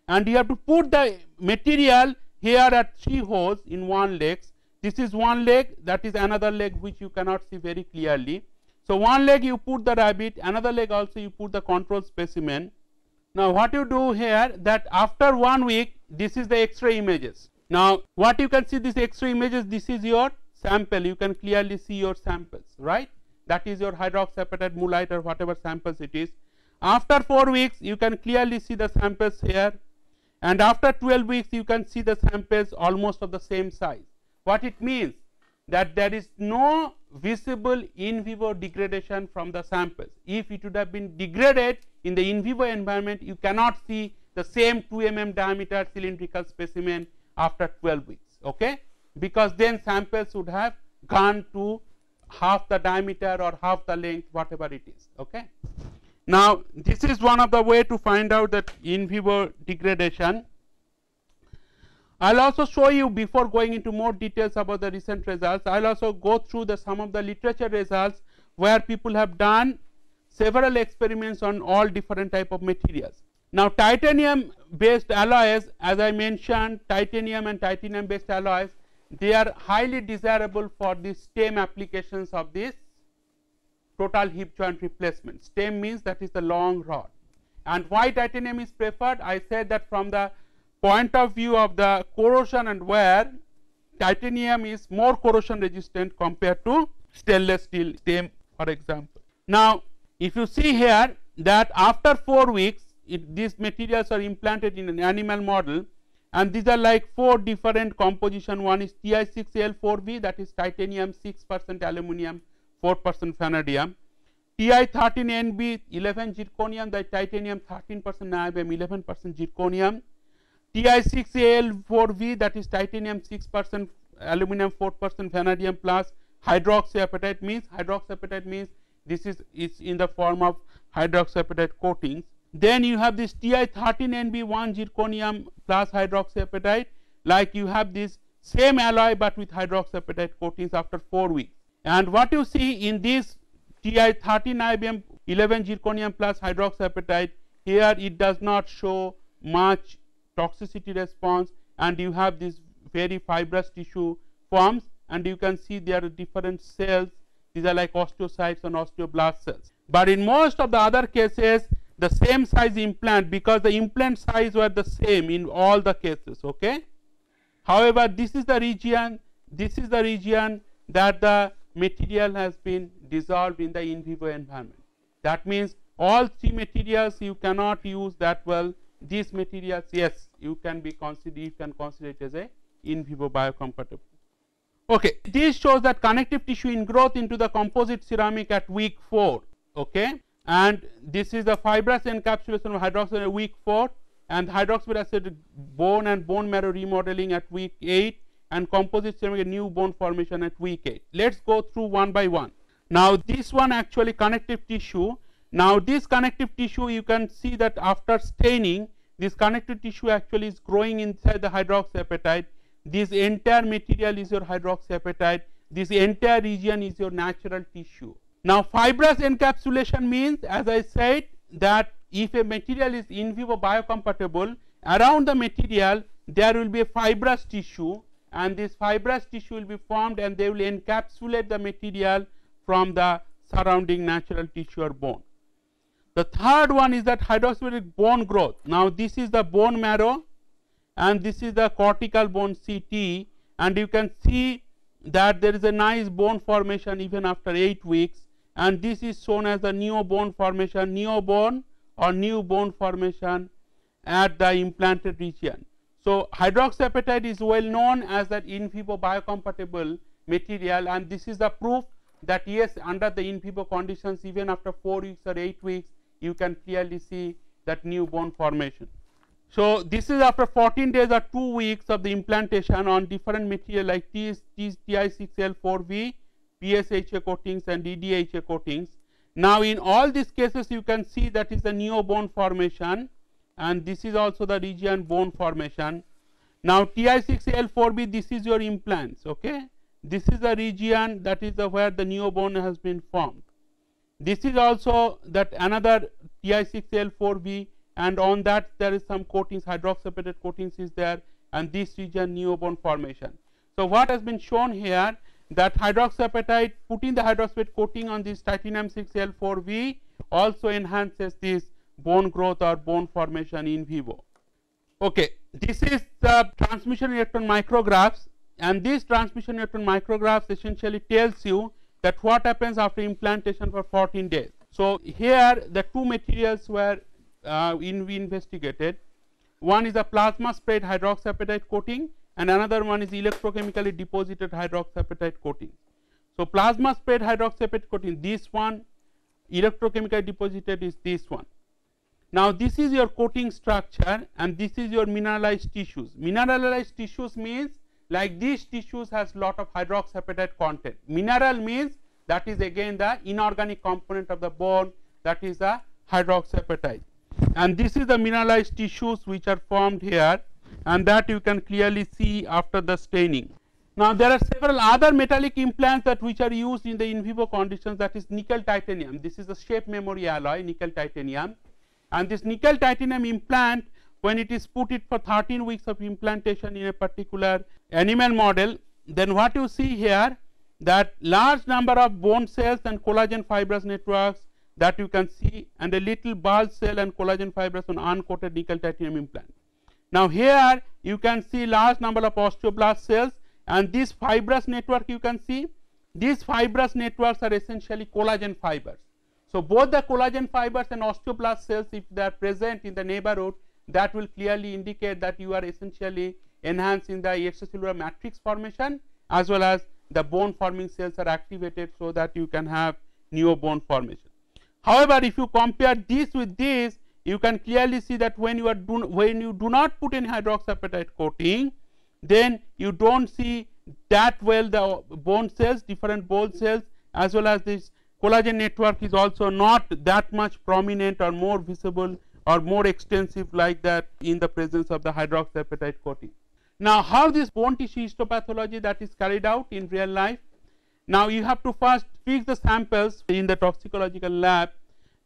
and you have to put the material here at three holes in one leg. This is one leg, that is another leg which you cannot see very clearly. So, one leg you put the rabbit, another leg also you put the control specimen. Now, what you do here that after one week, this is the X-ray images. Now, what you can see this X-ray images, this is your sample, you can clearly see your samples, right. That is your hydroxyapatite mullite or whatever samples it is. After 4 weeks, you can clearly see the samples here and after 12 weeks you can see the samples almost of the same size. What it means that there is no visible in vivo degradation from the samples. If it would have been degraded in the in vivo environment you cannot see the same 2 mm diameter cylindrical specimen after 12 weeks okay because then samples would have gone to half the diameter or half the length whatever it is okay. Now, this is one of the way to find out that in vivo degradation. I will also show you before going into more details about the recent results, I will also go through the some of the literature results where people have done several experiments on all different type of materials. Now, titanium based alloys as I mentioned titanium and titanium based alloys they are highly desirable for the stem applications of this total hip joint replacement. Stem means that is the long rod. And why titanium is preferred? I said that from the point of view of the corrosion and wear, titanium is more corrosion resistant compared to stainless steel stem for example. Now, if you see here that after 4 weeks, it, these materials are implanted in an animal model and these are like 4 different composition. One is Ti6Al4V that is titanium 6 percent aluminum 4 percent vanadium, Ti 13 Nb 11 zirconium, the titanium 13 percent niobium 11 percent zirconium, Ti 6 Al 4V that is titanium 6 percent aluminum 4 percent vanadium plus hydroxyapatite means hydroxyapatite means this is is in the form of hydroxyapatite coatings then you have this Ti13NB1 zirconium plus hydroxyapatite like you have this same alloy but with hydroxyapatite coatings after 4 weeks. And what you see in this Ti13 IBM 11 zirconium plus hydroxyapatite here it does not show much toxicity response and you have this very fibrous tissue forms and you can see there are different cells these are like osteocytes and osteoblast cells. But in most of the other cases the same size implant because the implant size were the same in all the cases okay. However, this is the region this is the region that the material has been dissolved in the in vivo environment. That means all three materials you cannot use that well these materials yes you can be consider you can consider it as a in vivo biocompatible. Okay, this shows that connective tissue ingrowth into the composite ceramic at week 4 okay and this is the fibrous encapsulation of hydroxyl at week 4 and hydroxyapatite bone and bone marrow remodeling at week 8 and composite ceramic new bone formation at week 8. Let us go through one by one. Now, this one actually connective tissue. Now, this connective tissue you can see that after staining this connective tissue actually is growing inside the hydroxyapatite. This entire material is your hydroxyapatite. This entire region is your natural tissue. Now, fibrous encapsulation means as I said that if a material is in vivo biocompatible around the material there will be a fibrous tissue and this fibrous tissue will be formed and they will encapsulate the material from the surrounding natural tissue or bone. The third one is that hydroxyapatite bone growth. Now, this is the bone marrow and this is the cortical bone CT and you can see that there is a nice bone formation even after 8 weeks and this is shown as the neo bone formation, neo bone or new bone formation at the implanted region. So, hydroxyapatite is well known as that in vivo biocompatible material and this is the proof that yes under the in vivo conditions even after 4 weeks or 8 weeks you can clearly see that new bone formation. So, this is after 14 days or 2 weeks of the implantation on different material like T, T, Ti6Al4V, PSHA coatings and DDHA coatings. Now, in all these cases you can see that is the neo bone formation and this is also the region bone formation. Now, Ti6Al4V this is your implants okay. This is the region that is the where the neo bone has been formed. This is also that another Ti6Al4V and on that there is some coatings hydroxyapatite coatings is there and this region neo bone formation. So, what has been shown here that hydroxyapatite putting the hydroxyapatite coating on this titanium 6Al4V also enhances this bone growth or bone formation in vivo. Okay, this is the transmission electron micrographs and these transmission electron micrographs essentially tells you that what happens after implantation for 14 days. So, here the two materials were uh, in, investigated one is a plasma sprayed hydroxyapatite coating and another one is electrochemically deposited hydroxyapatite coating. So, plasma sprayed hydroxyapatite coating this one electrochemically deposited is this one. Now, this is your coating structure and this is your mineralized tissues. Mineralized tissues means like these tissues has lot of hydroxyapatite content. Mineral means that is again the inorganic component of the bone that is the hydroxyapatite and this is the mineralized tissues which are formed here and that you can clearly see after the staining. Now, there are several other metallic implants that which are used in the in vivo conditions that is nickel titanium. This is a shape memory alloy nickel titanium and this nickel titanium implant when it is put it for 13 weeks of implantation in a particular animal model then what you see here that large number of bone cells and collagen fibrous networks that you can see and a little bulge cell and collagen fibers on uncoated nickel titanium implant. Now, here you can see large number of osteoblast cells and this fibrous network you can see these fibrous networks are essentially collagen fibers. So, both the collagen fibers and osteoblast cells if they are present in the neighborhood that will clearly indicate that you are essentially enhancing the extracellular matrix formation as well as the bone forming cells are activated so that you can have new bone formation. However, if you compare this with this, you can clearly see that when you are do, when you do not put any hydroxyapatite coating, then you don't see that well the bone cells, different bone cells, as well as this collagen network is also not that much prominent or more visible or more extensive like that in the presence of the hydroxyapatite coating. Now, how this bone tissue histopathology that is carried out in real life? Now, you have to first fix the samples in the toxicological lab,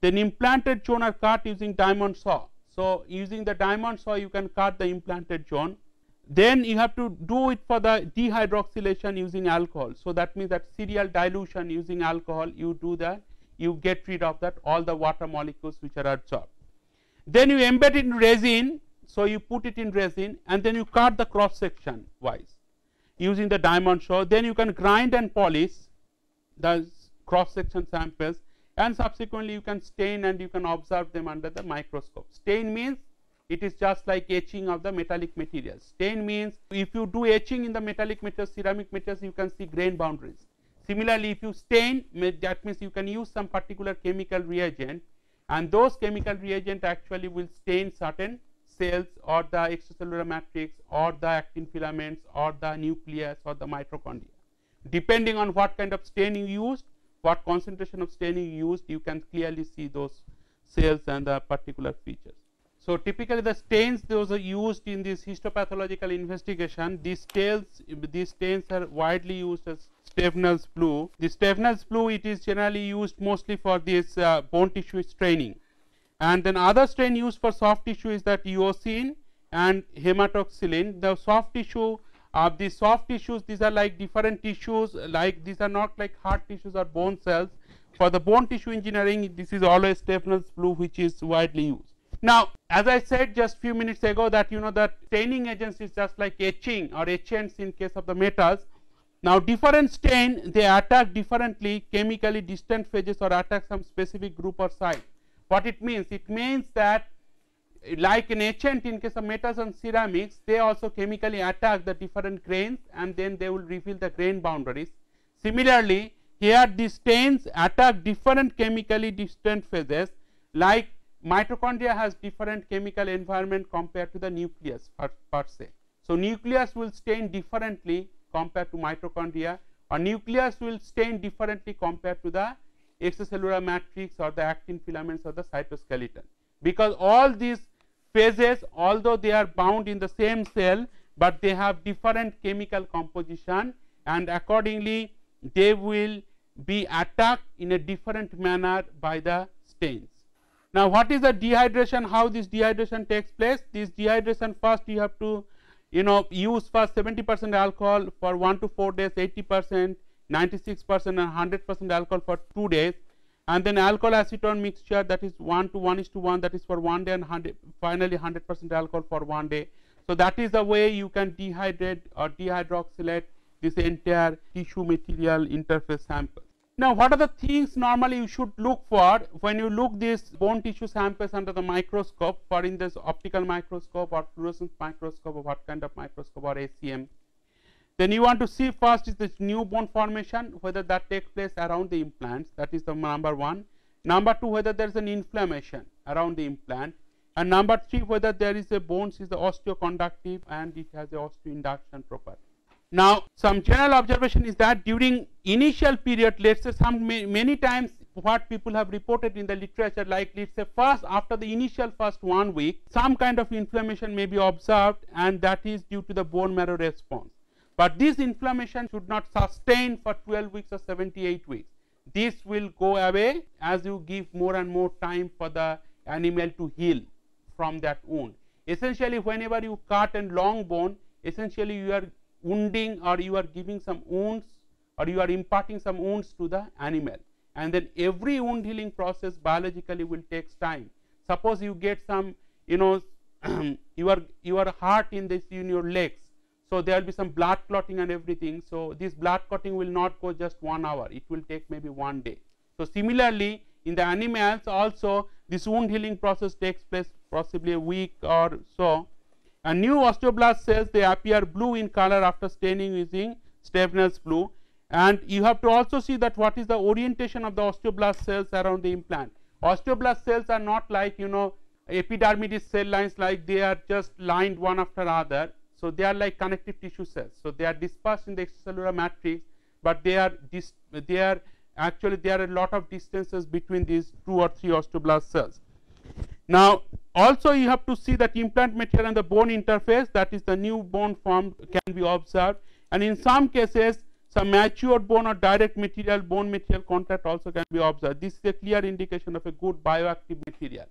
then implanted zone are cut using diamond saw. So, using the diamond saw you can cut the implanted zone. Then you have to do it for the dehydroxylation using alcohol. So, that means that serial dilution using alcohol you do that you get rid of that all the water molecules which are absorbed. Then you embed it in resin. So, you put it in resin and then you cut the cross section wise using the diamond saw. Then you can grind and polish the cross section samples and subsequently you can stain and you can observe them under the microscope. Stain means it is just like etching of the metallic materials. Stain means if you do etching in the metallic materials, ceramic materials, you can see grain boundaries. Similarly, if you stain, that means you can use some particular chemical reagent and those chemical reagent actually will stain certain cells or the extracellular matrix or the actin filaments or the nucleus or the mitochondria. Depending on what kind of stain you used, what concentration of staining used, you can clearly see those cells and the particular features. So, typically the stains those are used in this histopathological investigation. These stains, these stains are widely used as Stevenel's blue. The Stevenel's blue it is generally used mostly for this uh, bone tissue staining. And then other stain used for soft tissue is that eosin and hematoxylin. The soft tissue of the soft tissues these are like different tissues like these are not like hard tissues or bone cells. For the bone tissue engineering this is always Stevenel's blue which is widely used. Now, as I said just few minutes ago that you know that staining agents is just like etching or etchants in case of the metals. Now, different stain they attack differently chemically distant phases or attack some specific group or site. What it means? It means that like an etchant in case of metals and ceramics, they also chemically attack the different grains and then they will reveal the grain boundaries. Similarly, here these stains attack different chemically distant phases like mitochondria has different chemical environment compared to the nucleus per, per se. So, nucleus will stain differently compared to mitochondria or nucleus will stain differently compared to the extracellular matrix or the actin filaments or the cytoskeleton. Because all these phases although they are bound in the same cell, but they have different chemical composition and accordingly they will be attacked in a different manner by the stains. Now, what is the dehydration? How this dehydration takes place? This dehydration first you have to you know use first 70 percent alcohol for 1 to 4 days, 80 percent, 96 percent and 100 percent alcohol for 2 days and then alcohol acetone mixture that is 1 to 1 is to 1 that is for 1 day and 100, finally 100 percent alcohol for 1 day. So, that is the way you can dehydrate or dehydroxylate this entire tissue material interface sample. Now, what are the things normally you should look for when you look these bone tissue samples under the microscope for in this optical microscope or fluorescence microscope or what kind of microscope or ACM. Then you want to see first is this new bone formation whether that takes place around the implants that is the number 1. Number 2 whether there is an inflammation around the implant and number 3 whether there is a bones is the osteoconductive and it has a osteoinduction property. Now, some general observation is that during initial period, let us say some many times what people have reported in the literature like let us say first after the initial first one week, some kind of inflammation may be observed and that is due to the bone marrow response. But this inflammation should not sustain for 12 weeks or 78 weeks. This will go away as you give more and more time for the animal to heal from that wound. Essentially, whenever you cut a long bone, essentially you are wounding or you are giving some wounds or you are imparting some wounds to the animal and then every wound healing process biologically will take time. Suppose you get some you know your your heart in this in your legs. So, there will be some blood clotting and everything. So, this blood clotting will not go just one hour, it will take maybe one day. So, similarly, in the animals also this wound healing process takes place possibly a week or so and new osteoblast cells they appear blue in color after staining using Stevenel's blue and you have to also see that what is the orientation of the osteoblast cells around the implant. Osteoblast cells are not like you know epidermidis cell lines like they are just lined one after other. So, they are like connective tissue cells. So, they are dispersed in the extracellular matrix, but they are they are actually there are a lot of distances between these two or three osteoblast cells. Now, also you have to see that implant material and the bone interface that is the new bone formed can be observed and in some cases some matured bone or direct material bone material contact also can be observed. This is a clear indication of a good bioactive material.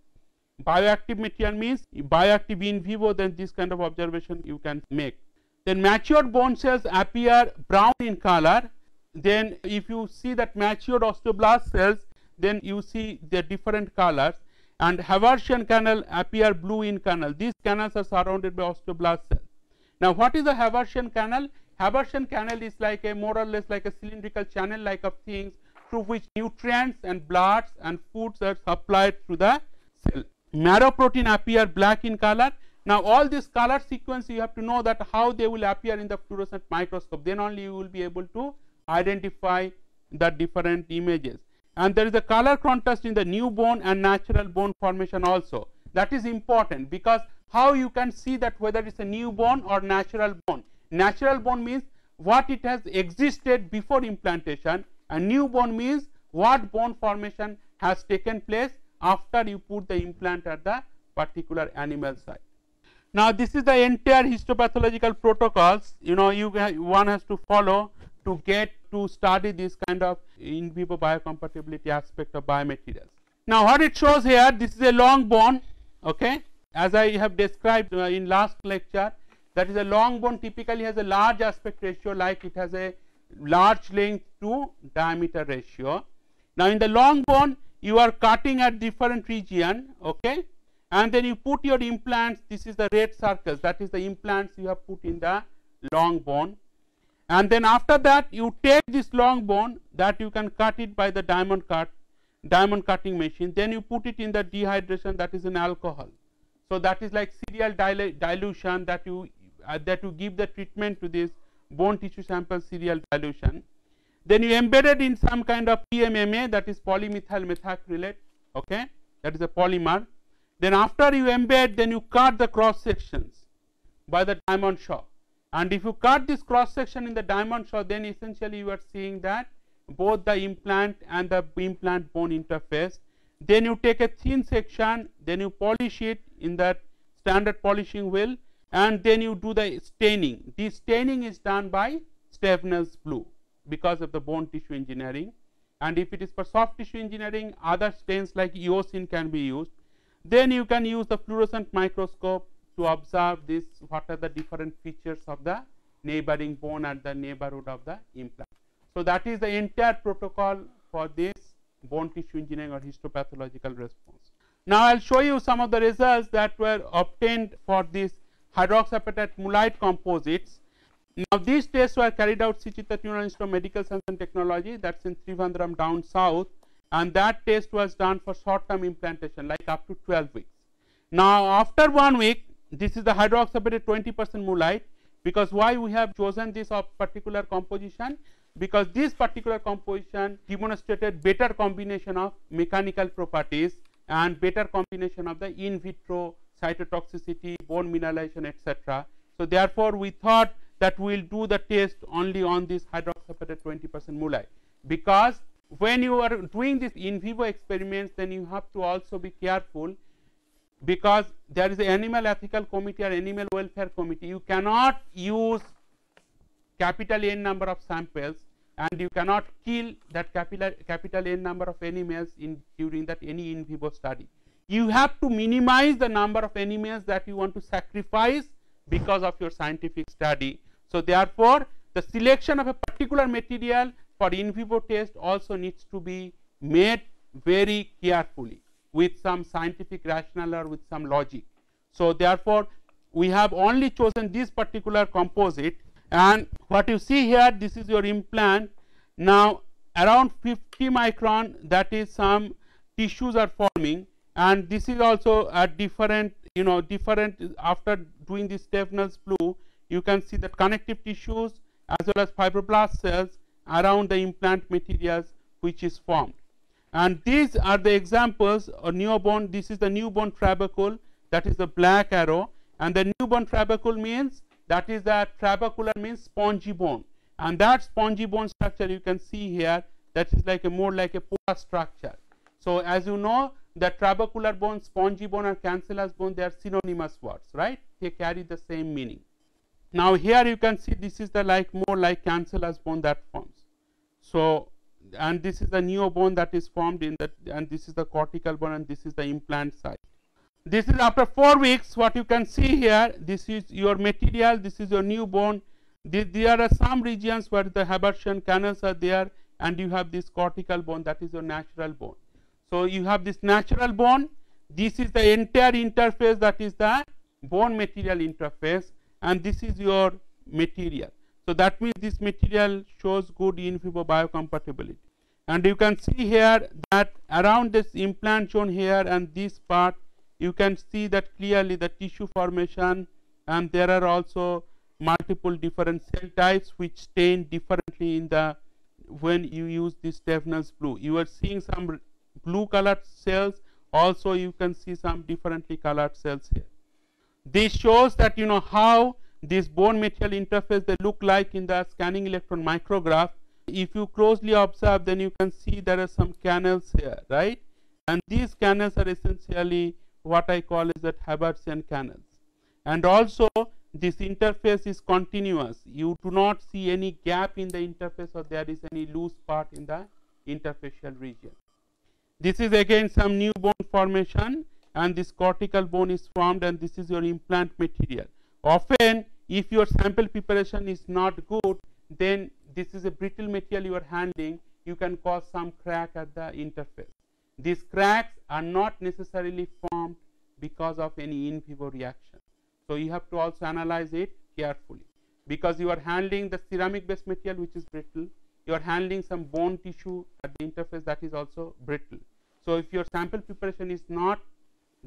Bioactive material means bioactive in vivo then this kind of observation you can make. Then matured bone cells appear brown in color. Then if you see that matured osteoblast cells then you see the different colors and Haversian canal appear blue in canal. These canals are surrounded by osteoblast cells. Now what is a Haversian canal? Haversian canal is like a more or less like a cylindrical channel like of things through which nutrients and bloods and foods are supplied through the cell. Marrow protein appear black in color. Now all this color sequence you have to know that how they will appear in the fluorescent microscope. Then only you will be able to identify the different images. And there is a color contrast in the new bone and natural bone formation also. That is important because how you can see that whether it is a new bone or natural bone. Natural bone means what it has existed before implantation and new bone means what bone formation has taken place after you put the implant at the particular animal site. Now, this is the entire histopathological protocols you know you one has to follow to get to study this kind of in vivo biocompatibility aspect of biomaterials. Now, what it shows here this is a long bone okay as I have described uh, in last lecture that is a long bone typically has a large aspect ratio like it has a large length to diameter ratio. Now, in the long bone you are cutting at different region okay and then you put your implants this is the red circles that is the implants you have put in the long bone and then after that you take this long bone that you can cut it by the diamond cut diamond cutting machine then you put it in the dehydration that is in alcohol. So, that is like serial dilution that you uh, that you give the treatment to this bone tissue sample serial dilution. Then you embed it in some kind of PMMA that is polymethyl methacrylate, okay, that is a polymer. Then after you embed, then you cut the cross sections by the diamond saw. And if you cut this cross section in the diamond saw, then essentially you are seeing that both the implant and the implant bone interface. Then you take a thin section, then you polish it in that standard polishing wheel and then you do the staining. The staining is done by Stevenel's blue because of the bone tissue engineering and if it is for soft tissue engineering other stains like eosin can be used. Then you can use the fluorescent microscope to observe this what are the different features of the neighboring bone at the neighborhood of the implant. So, that is the entire protocol for this bone tissue engineering or histopathological response. Now, I will show you some of the results that were obtained for this hydroxyapatite mullite composites. Now, these tests were carried out Sree Chitra Tirunal Institute of Medical Science and Technology that is in Trivandrum down south and that test was done for short term implantation like up to 12 weeks. Now, after one week this is the hydroxyapatite 20 percent mullite because why we have chosen this particular composition because this particular composition demonstrated better combination of mechanical properties and better combination of the in vitro cytotoxicity, bone mineralization, etc. So, therefore, we thought that we will do the test only on this hydroxyapatite 20 percent mullite because when you are doing this in vivo experiments then you have to also be careful because there is an animal ethical committee or animal welfare committee. You cannot use capital N number of samples and you cannot kill that capital capital N number of animals in during that any in vivo study. You have to minimize the number of animals that you want to sacrifice because of your scientific study. So, therefore, the selection of a particular material for in vivo test also needs to be made very carefully with some scientific rationale or with some logic. So, therefore, we have only chosen this particular composite and what you see here this is your implant. Now, around 50 micron that is some tissues are forming and this is also a different you know different after doing this Stevenel's blue you can see that connective tissues as well as fibroblast cells around the implant materials which is formed. And these are the examples of newborn this is the newborn trabecule that is the black arrow. And the newborn trabecule means that is the trabecular means spongy bone. And that spongy bone structure you can see here that is like a more like a porous structure. So as you know the trabecular bone, spongy bone or cancellous bone they are synonymous words right? They carry the same meaning. Now here you can see this is the like more like cancellous bone that forms. So and this is the neo bone that is formed in that and this is the cortical bone and this is the implant site. This is after 4 weeks what you can see here this is your material this is your new bone there are some regions where the Haversian canals are there and you have this cortical bone that is your natural bone. So, you have this natural bone this is the entire interface that is the bone material interface and this is your material. So, that means this material shows good in vivo biocompatibility and you can see here that around this implant shown here and this part you can see that clearly the tissue formation and there are also multiple different cell types which stain differently in the when you use this Stevenel's blue. You are seeing some blue colored cells also you can see some differently colored cells here. This shows that you know how this bone material interface they look like in the scanning electron micrograph. If you closely observe then you can see there are some canals here right and these canals are essentially what I call is that Haversian canals. And also this interface is continuous. You do not see any gap in the interface or there is any loose part in the interfacial region. This is again some new bone formation and this cortical bone is formed and this is your implant material. Often if your sample preparation is not good then this is a brittle material you are handling you can cause some crack at the interface. These cracks are not necessarily formed because of any in vivo reaction. So, you have to also analyze it carefully because you are handling the ceramic based material which is brittle, you are handling some bone tissue at the interface that is also brittle. So, if your sample preparation is not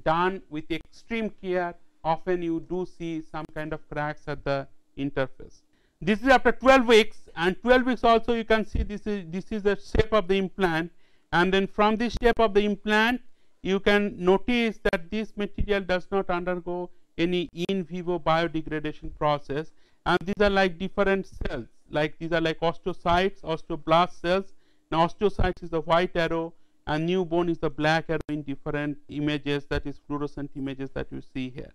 done with extreme care, often you do see some kind of cracks at the interface. This is after 12 weeks and 12 weeks also you can see this is this is the shape of the implant. And then from this shape of the implant you can notice that this material does not undergo any in vivo biodegradation process. And these are like different cells like these are like osteocytes osteoblast cells. Now osteocytes is the white arrow and newborn is the black arrow in different images that is fluorescent images that you see here.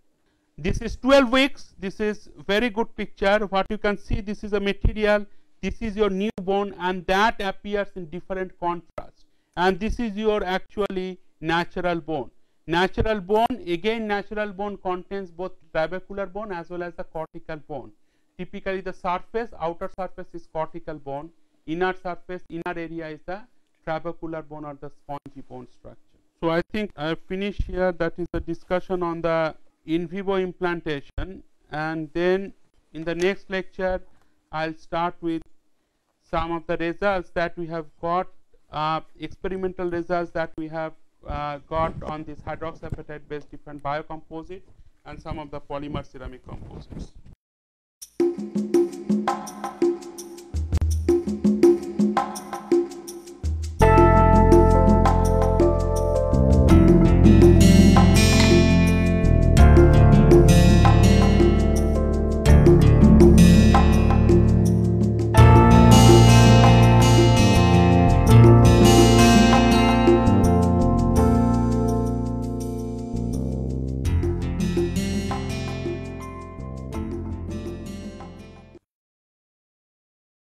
This is 12 weeks. This is very good picture. What you can see this is a material. This is your newborn and that appears in different contrast. And this is your actually natural bone. Natural bone again natural bone contains both trabecular bone as well as the cortical bone. Typically the surface outer surface is cortical bone, inner surface inner area is the trabecular bone or the spongy bone structure. So, I think I have finished here that is the discussion on the in vivo implantation and then in the next lecture I will start with some of the results that we have got uh, experimental results that we have uh, got on this hydroxyapatite based different biocomposite and some of the polymer ceramic composites.